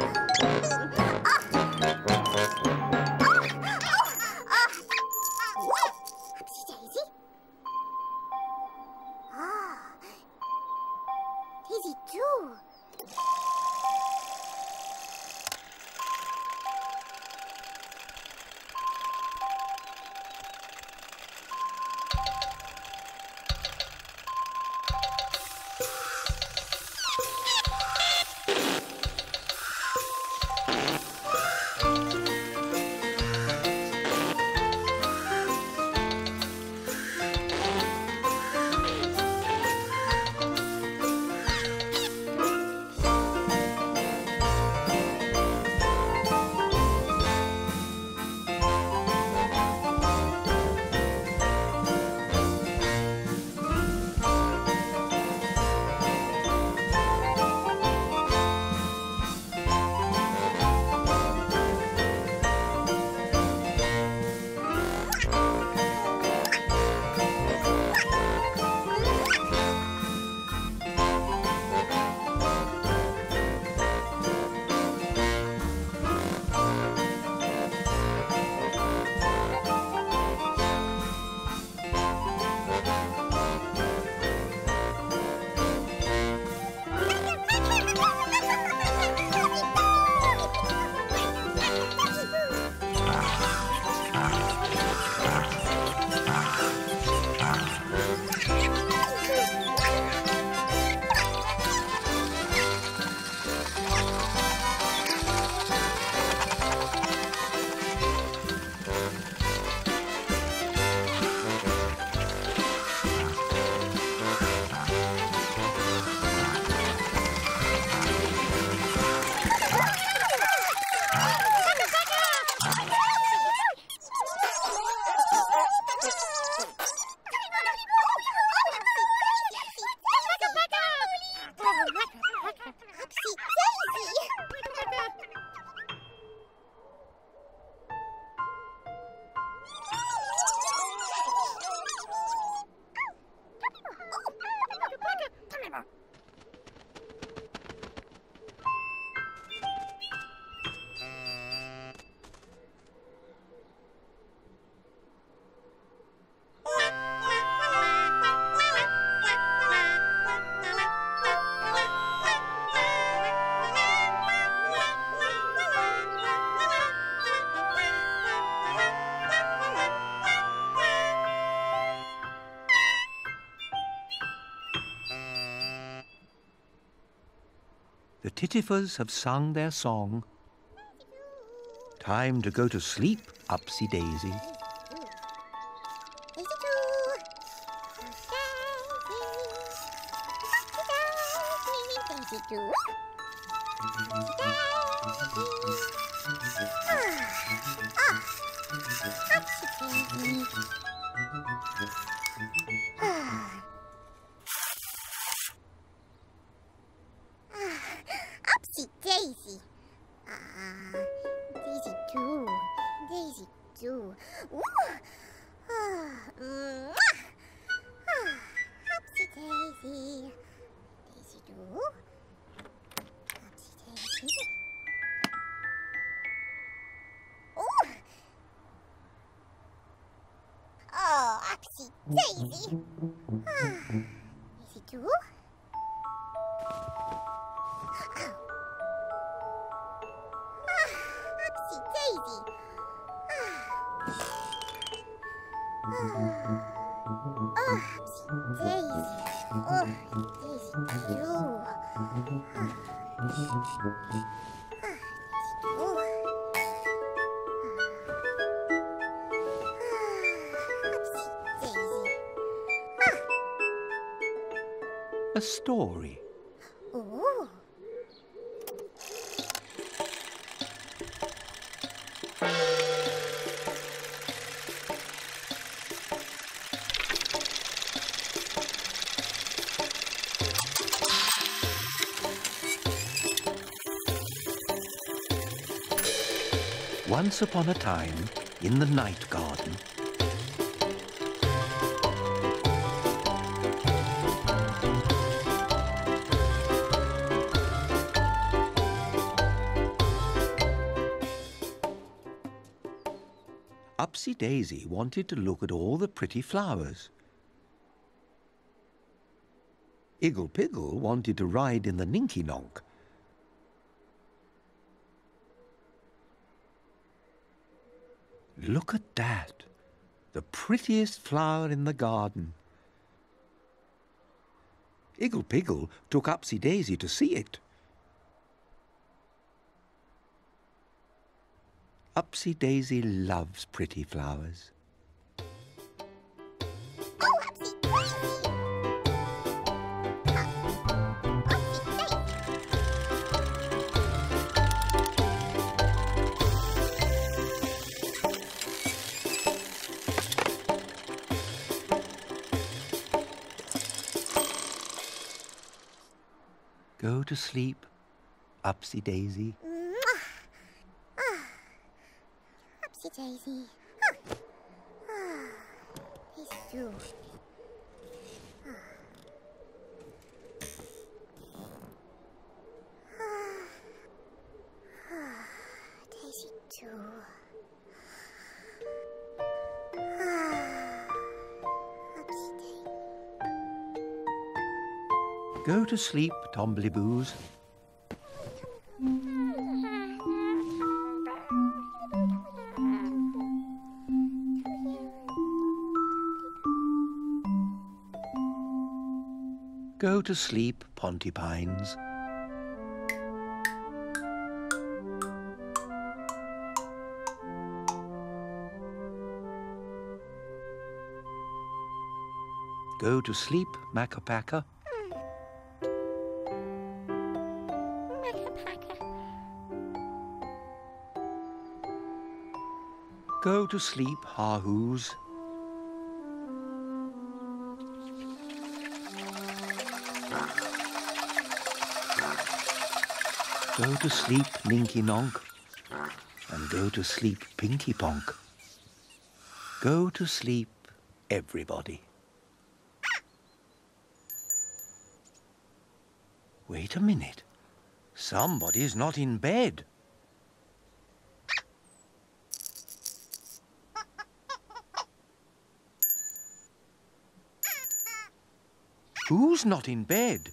The Tittifers have sung their song. Time to go to sleep, Upsy. Daisy Once upon a time, in the night garden, Upsy Daisy wanted to look at all the pretty flowers. Iggle Piggle wanted to ride in the Ninky Nonk. Look at that! The prettiest flower in the garden. Iggle Piggle took Upsy Daisy to see it. Upsy Daisy loves pretty flowers. To sleep, Upsy Daisy. Go to sleep, Tombliboos. Go to sleep, Pontipines. Go to sleep, Makka Pakka. Go to sleep, Haahoos. Go to sleep, Ninky Nonk. And go to sleep, Pinky Ponk. Go to sleep, everybody. Wait a minute. Somebody's not in bed. Not in bed?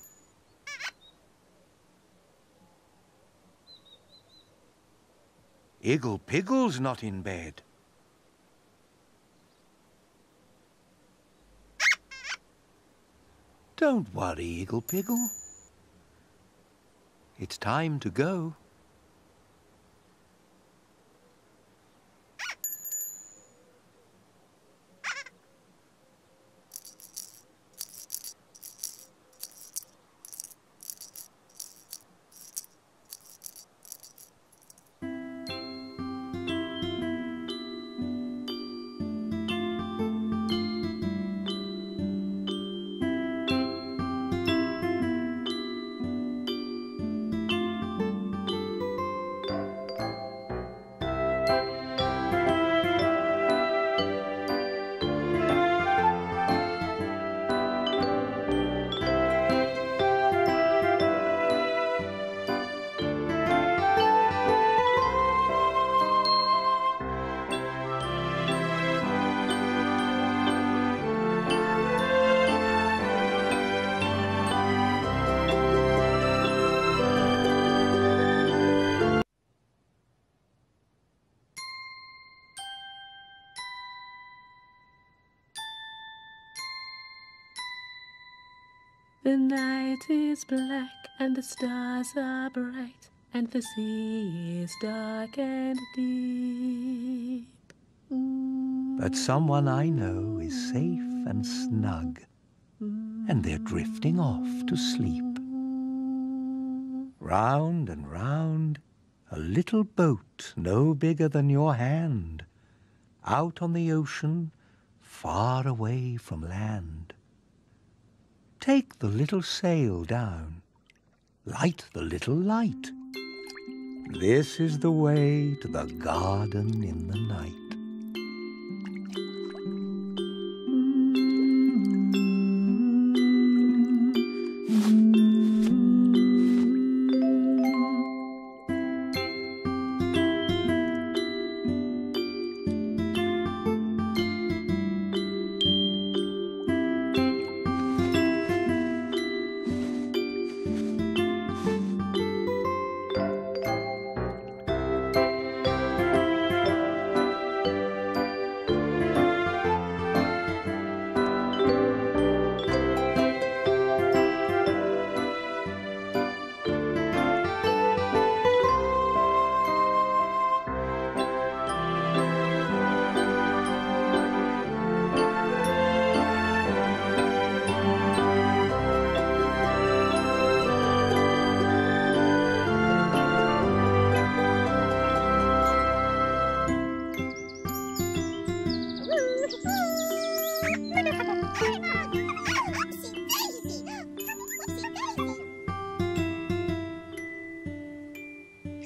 Iggle Piggle's not in bed. Don't worry, Iggle Piggle. It's time to go. Black and the stars are bright, and the sea is dark and deep. But someone I know is safe and snug, and they're drifting off to sleep. Round and round, a little boat no bigger than your hand, out on the ocean, far away from land. Take the little sail down, light the little light. This is the way to the garden in the night.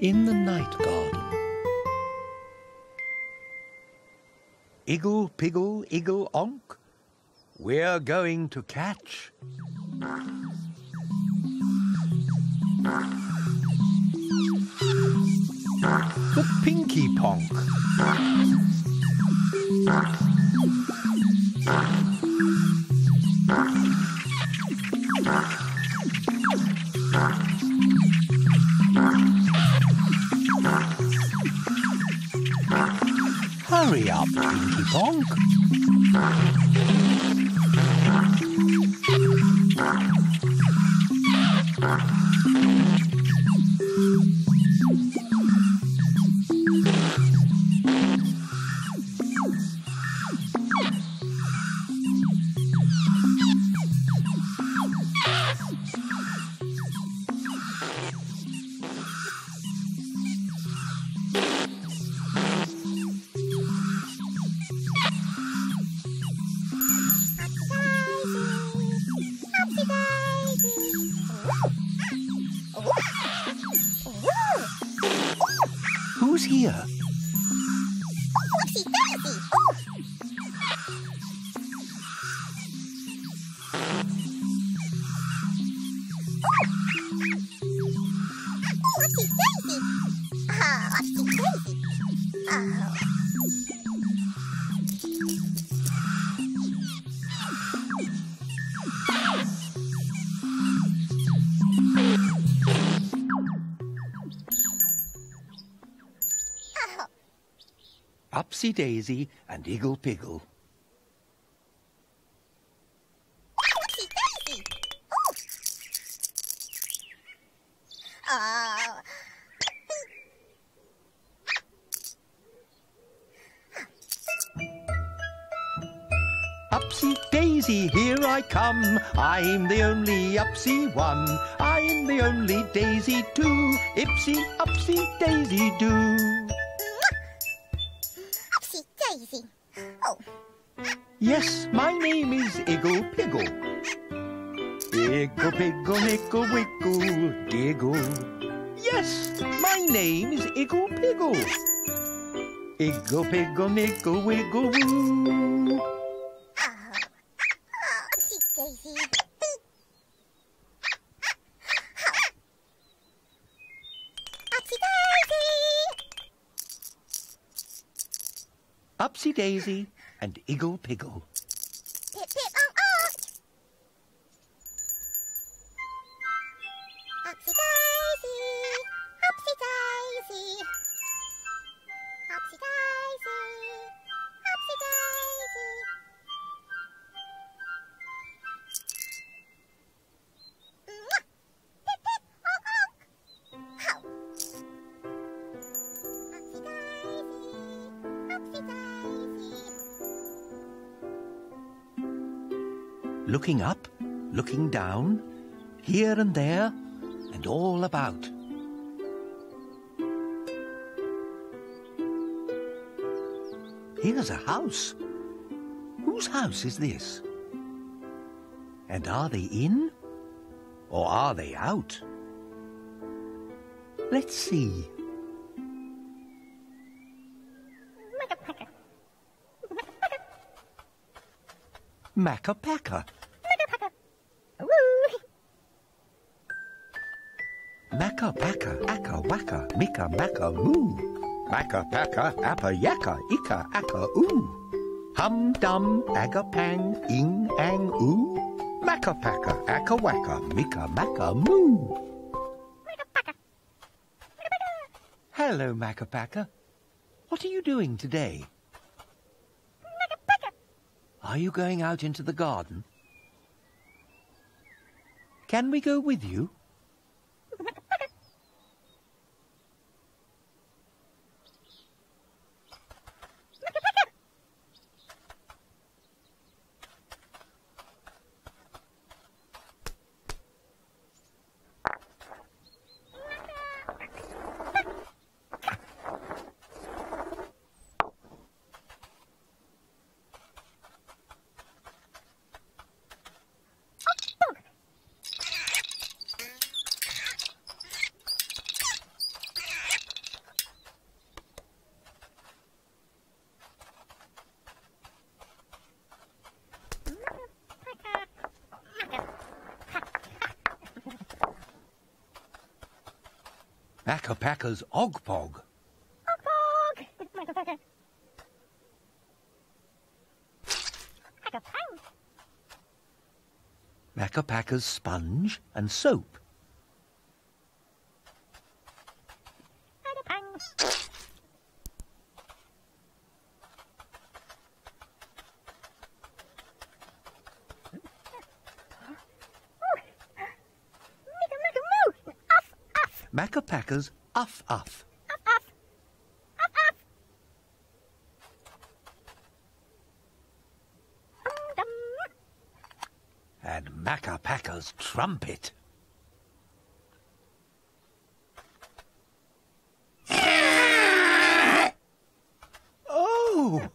In the night garden. Iggle, piggle, iggle, onk, we're going to catch. The Pinky Ponk. Hurry up, Pinky Ponk. Who's Daisy and Iggle Piggle. Daisy! Uh, Upsy Daisy, here I come. I'm the only Upsy one. I'm the only Daisy too. Ipsy Upsy Daisy do. Yes, my name is Iggle Piggle. Iggle Piggle Nickle Wiggle Diggle. Yes, my name is Iggle Piggle. Iggle Piggle Nickle Wiggle Woo. Upsy Daisy and Iggle Piggle. Looking up, looking down, here and there, and all about. Here's a house. Whose house is this? And are they in? Or are they out? Let's see. Makka Makka Pakka, Akka Wacka, Mika Macca Moo. Makka Pakka, Appa Yakka, Ika Akka Oo. Hum Dum Aga Pang, Ing Ang Oo. Makka Pakka, Akka Wacka, Mika Macca Moo. Hello, Makka Pakka. What are you doing today? Are you going out into the garden? Can we go with you? Makka Pakka's Ogpog. Makka Pakka's Sponge and Soap. Pakka's Uff Uff. And Makka Pakka's Trumpet. Oh!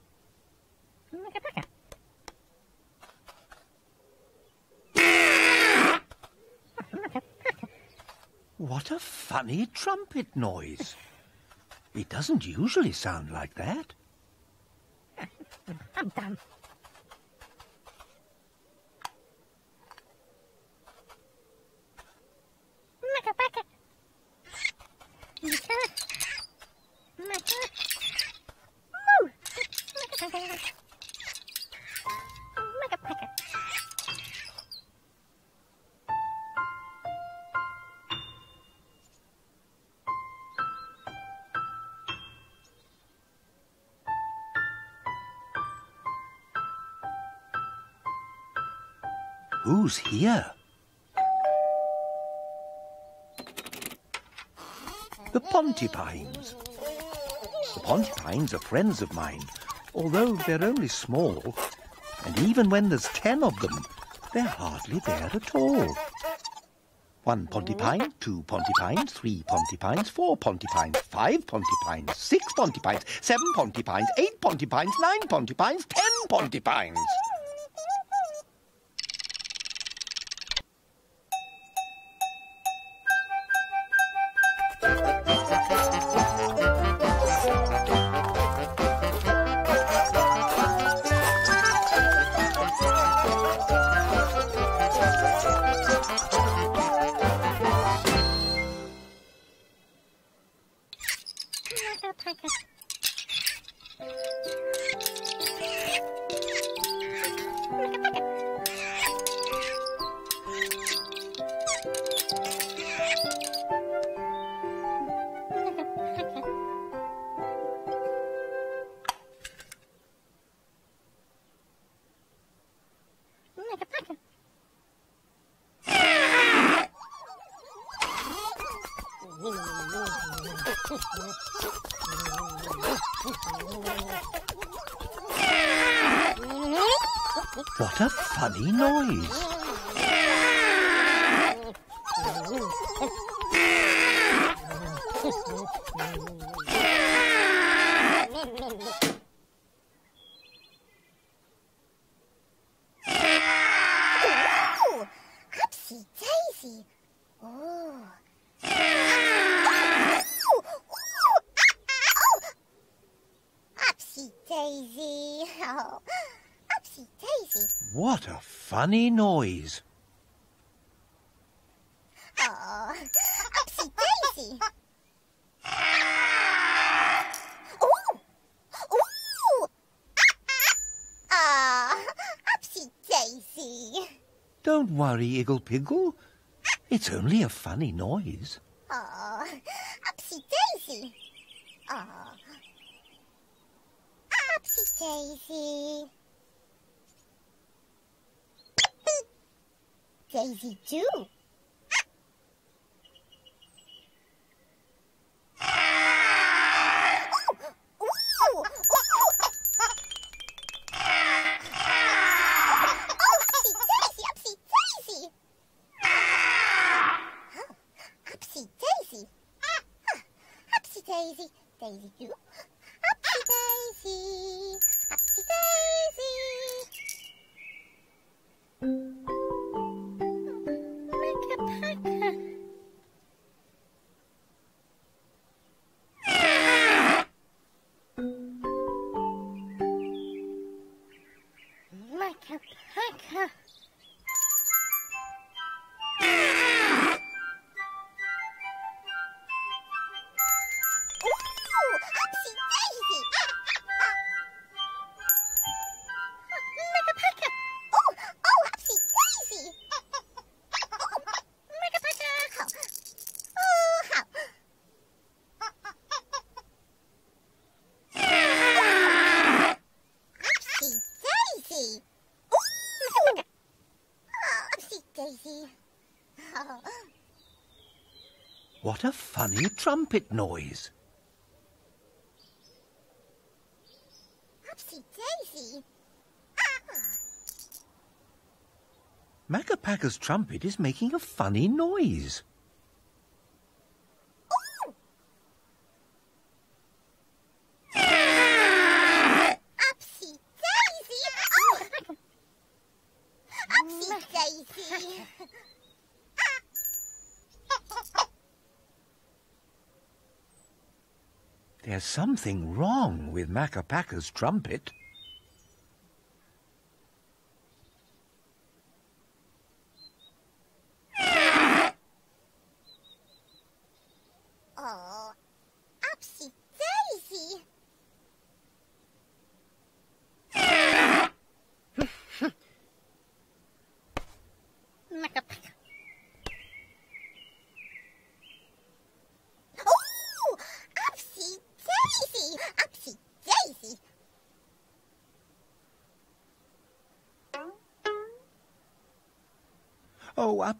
What a funny trumpet noise. It doesn't usually sound like that. Who's here? The Pontipines. The Pontipines are friends of mine. Although they're only small, And even when there's ten of them, they're hardly there at all. One Pontipine, two Pontipines, three Pontipines, four Pontipines, five Pontipines, six Pontipines, seven Pontipines, eight Pontipines, nine Pontipines, ten Pontipines. What a funny noise. Oh, upsy daisy. Ooh, ooh. Ah, upsy daisy. Don't worry, Iggle Piggle. It's only a funny noise. Oh, upsy daisy. Oh, upsy daisy. Daisy too. Trumpet noise. Upsy daisy. Makka Pakka's trumpet is making a funny noise. Ooh. Upsy daisy. Oh. Upsy daisy. There's something wrong with Makka Pakka's trumpet.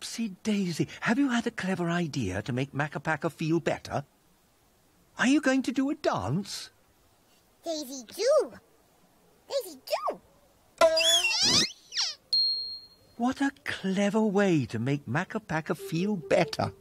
Topsy Daisy, have you had a clever idea to make Makka Pakka feel better? Are you going to do a dance? Daisy do! Daisy do! What a clever way to make Makka Pakka feel better.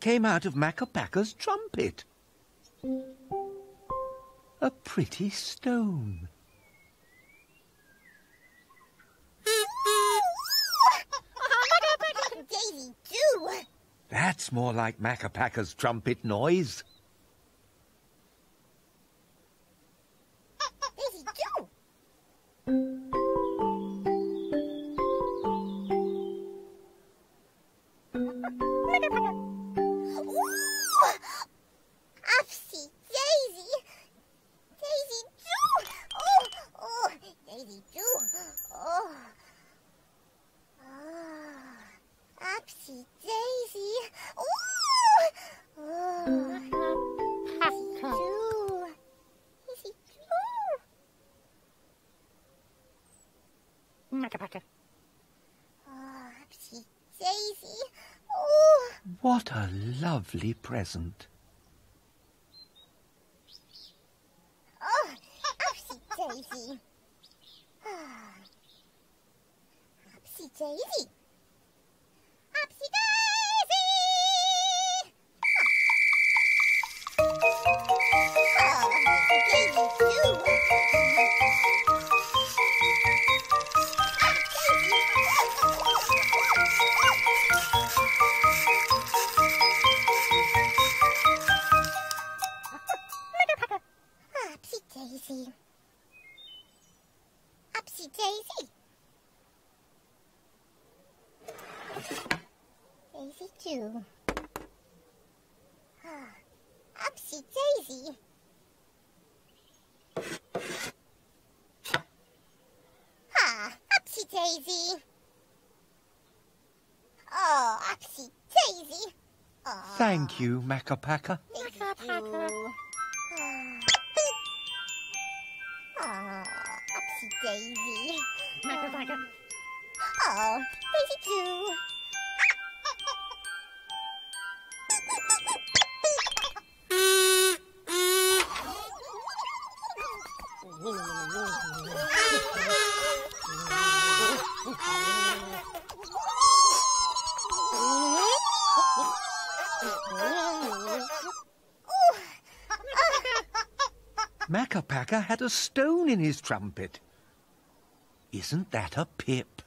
came out of Makka Pakka's trumpet. A pretty stone. Daisy! That's more like Makka Pakka's trumpet noise. present. Kapaka? stone in his trumpet. Isn't that a pip?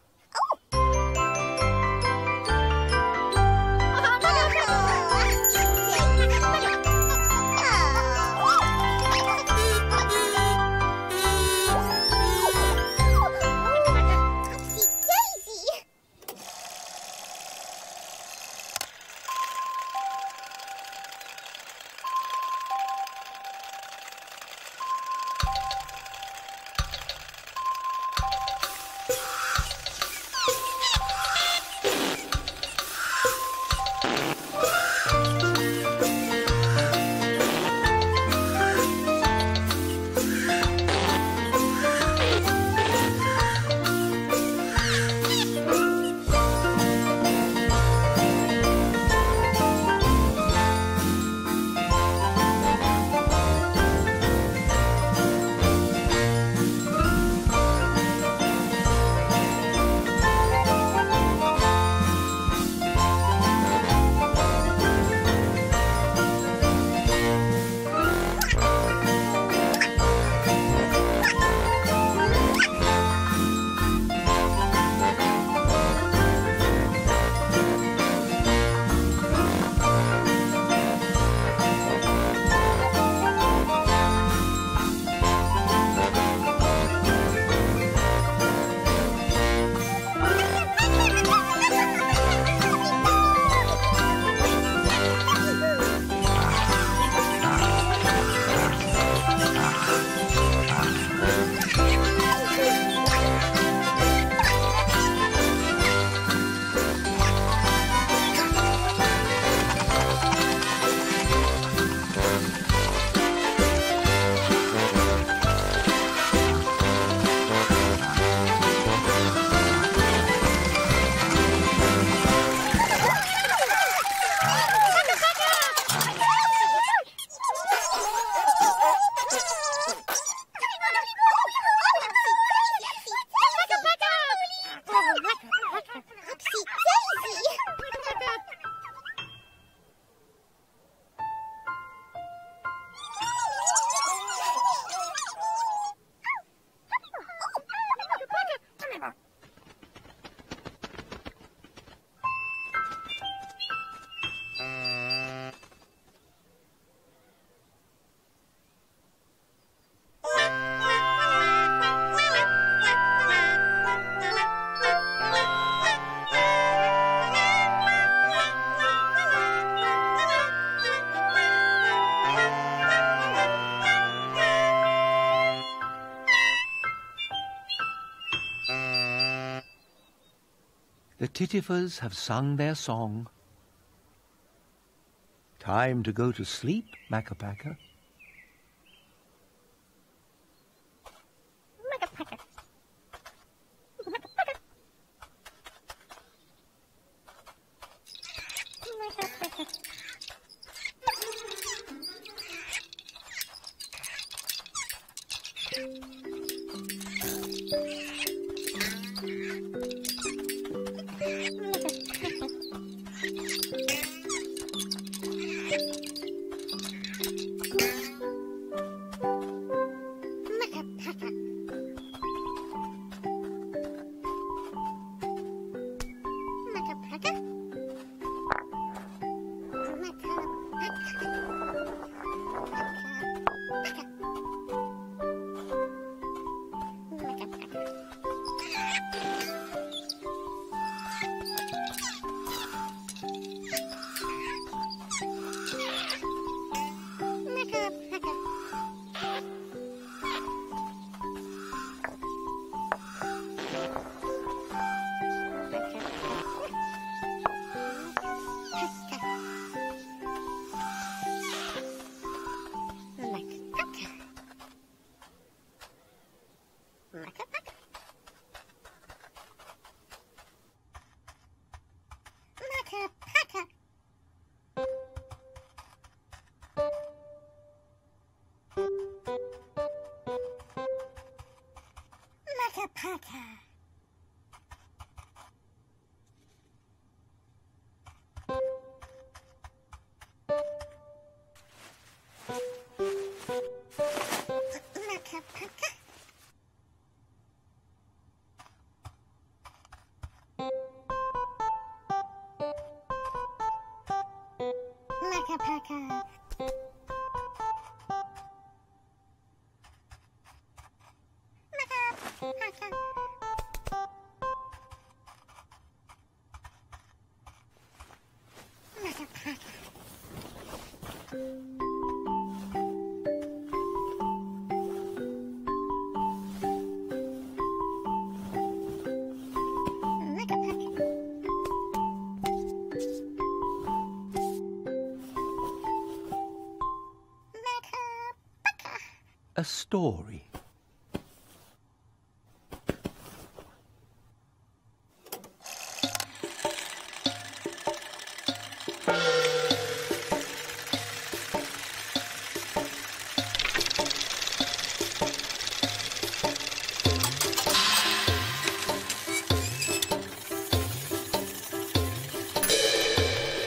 Titifers have sung their song. Time to go to sleep, Makka A story.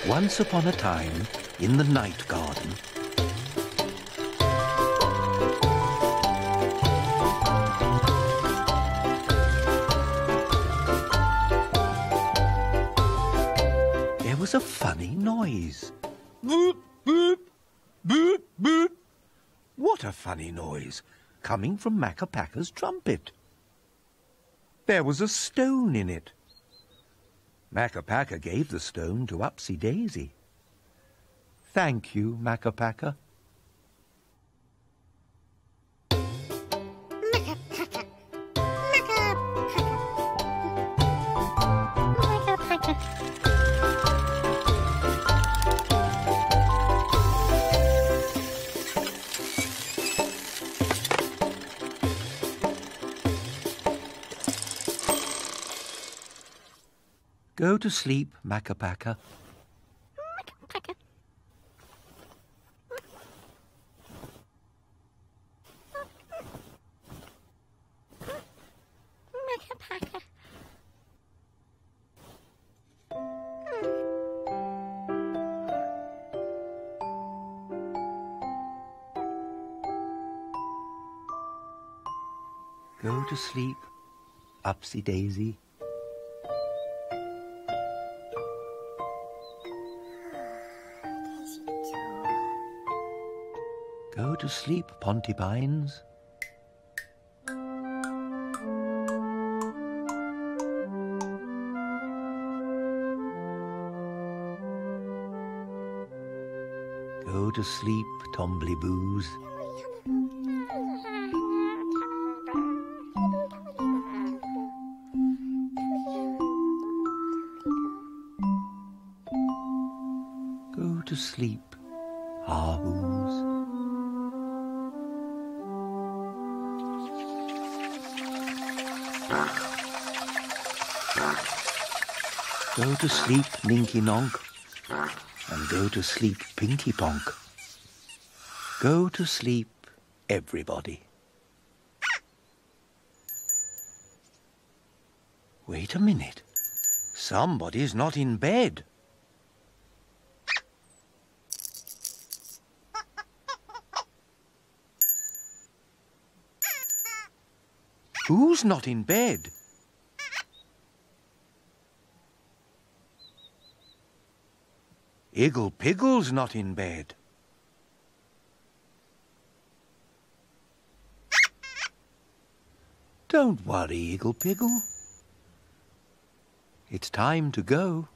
Once upon a time, in the night garden, a funny noise. Boop, boop, boop, boop. What a funny noise, coming from Makka Pakka's trumpet. There was a stone in it. Makka Pakka gave the stone to Upsy Daisy. Thank you, Makka to sleep, Makka Pakka. Go to sleep, Upsy Daisy. Go to sleep, Pontipines. Go to sleep, Tombliboos. to to sleep, Ninky Nonk, and go to sleep, Pinky Ponk. Go to sleep, everybody. Wait a minute. Somebody's not in bed. Who's not in bed? Iggle Piggle's not in bed. Don't worry, Iggle Piggle. It's time to go.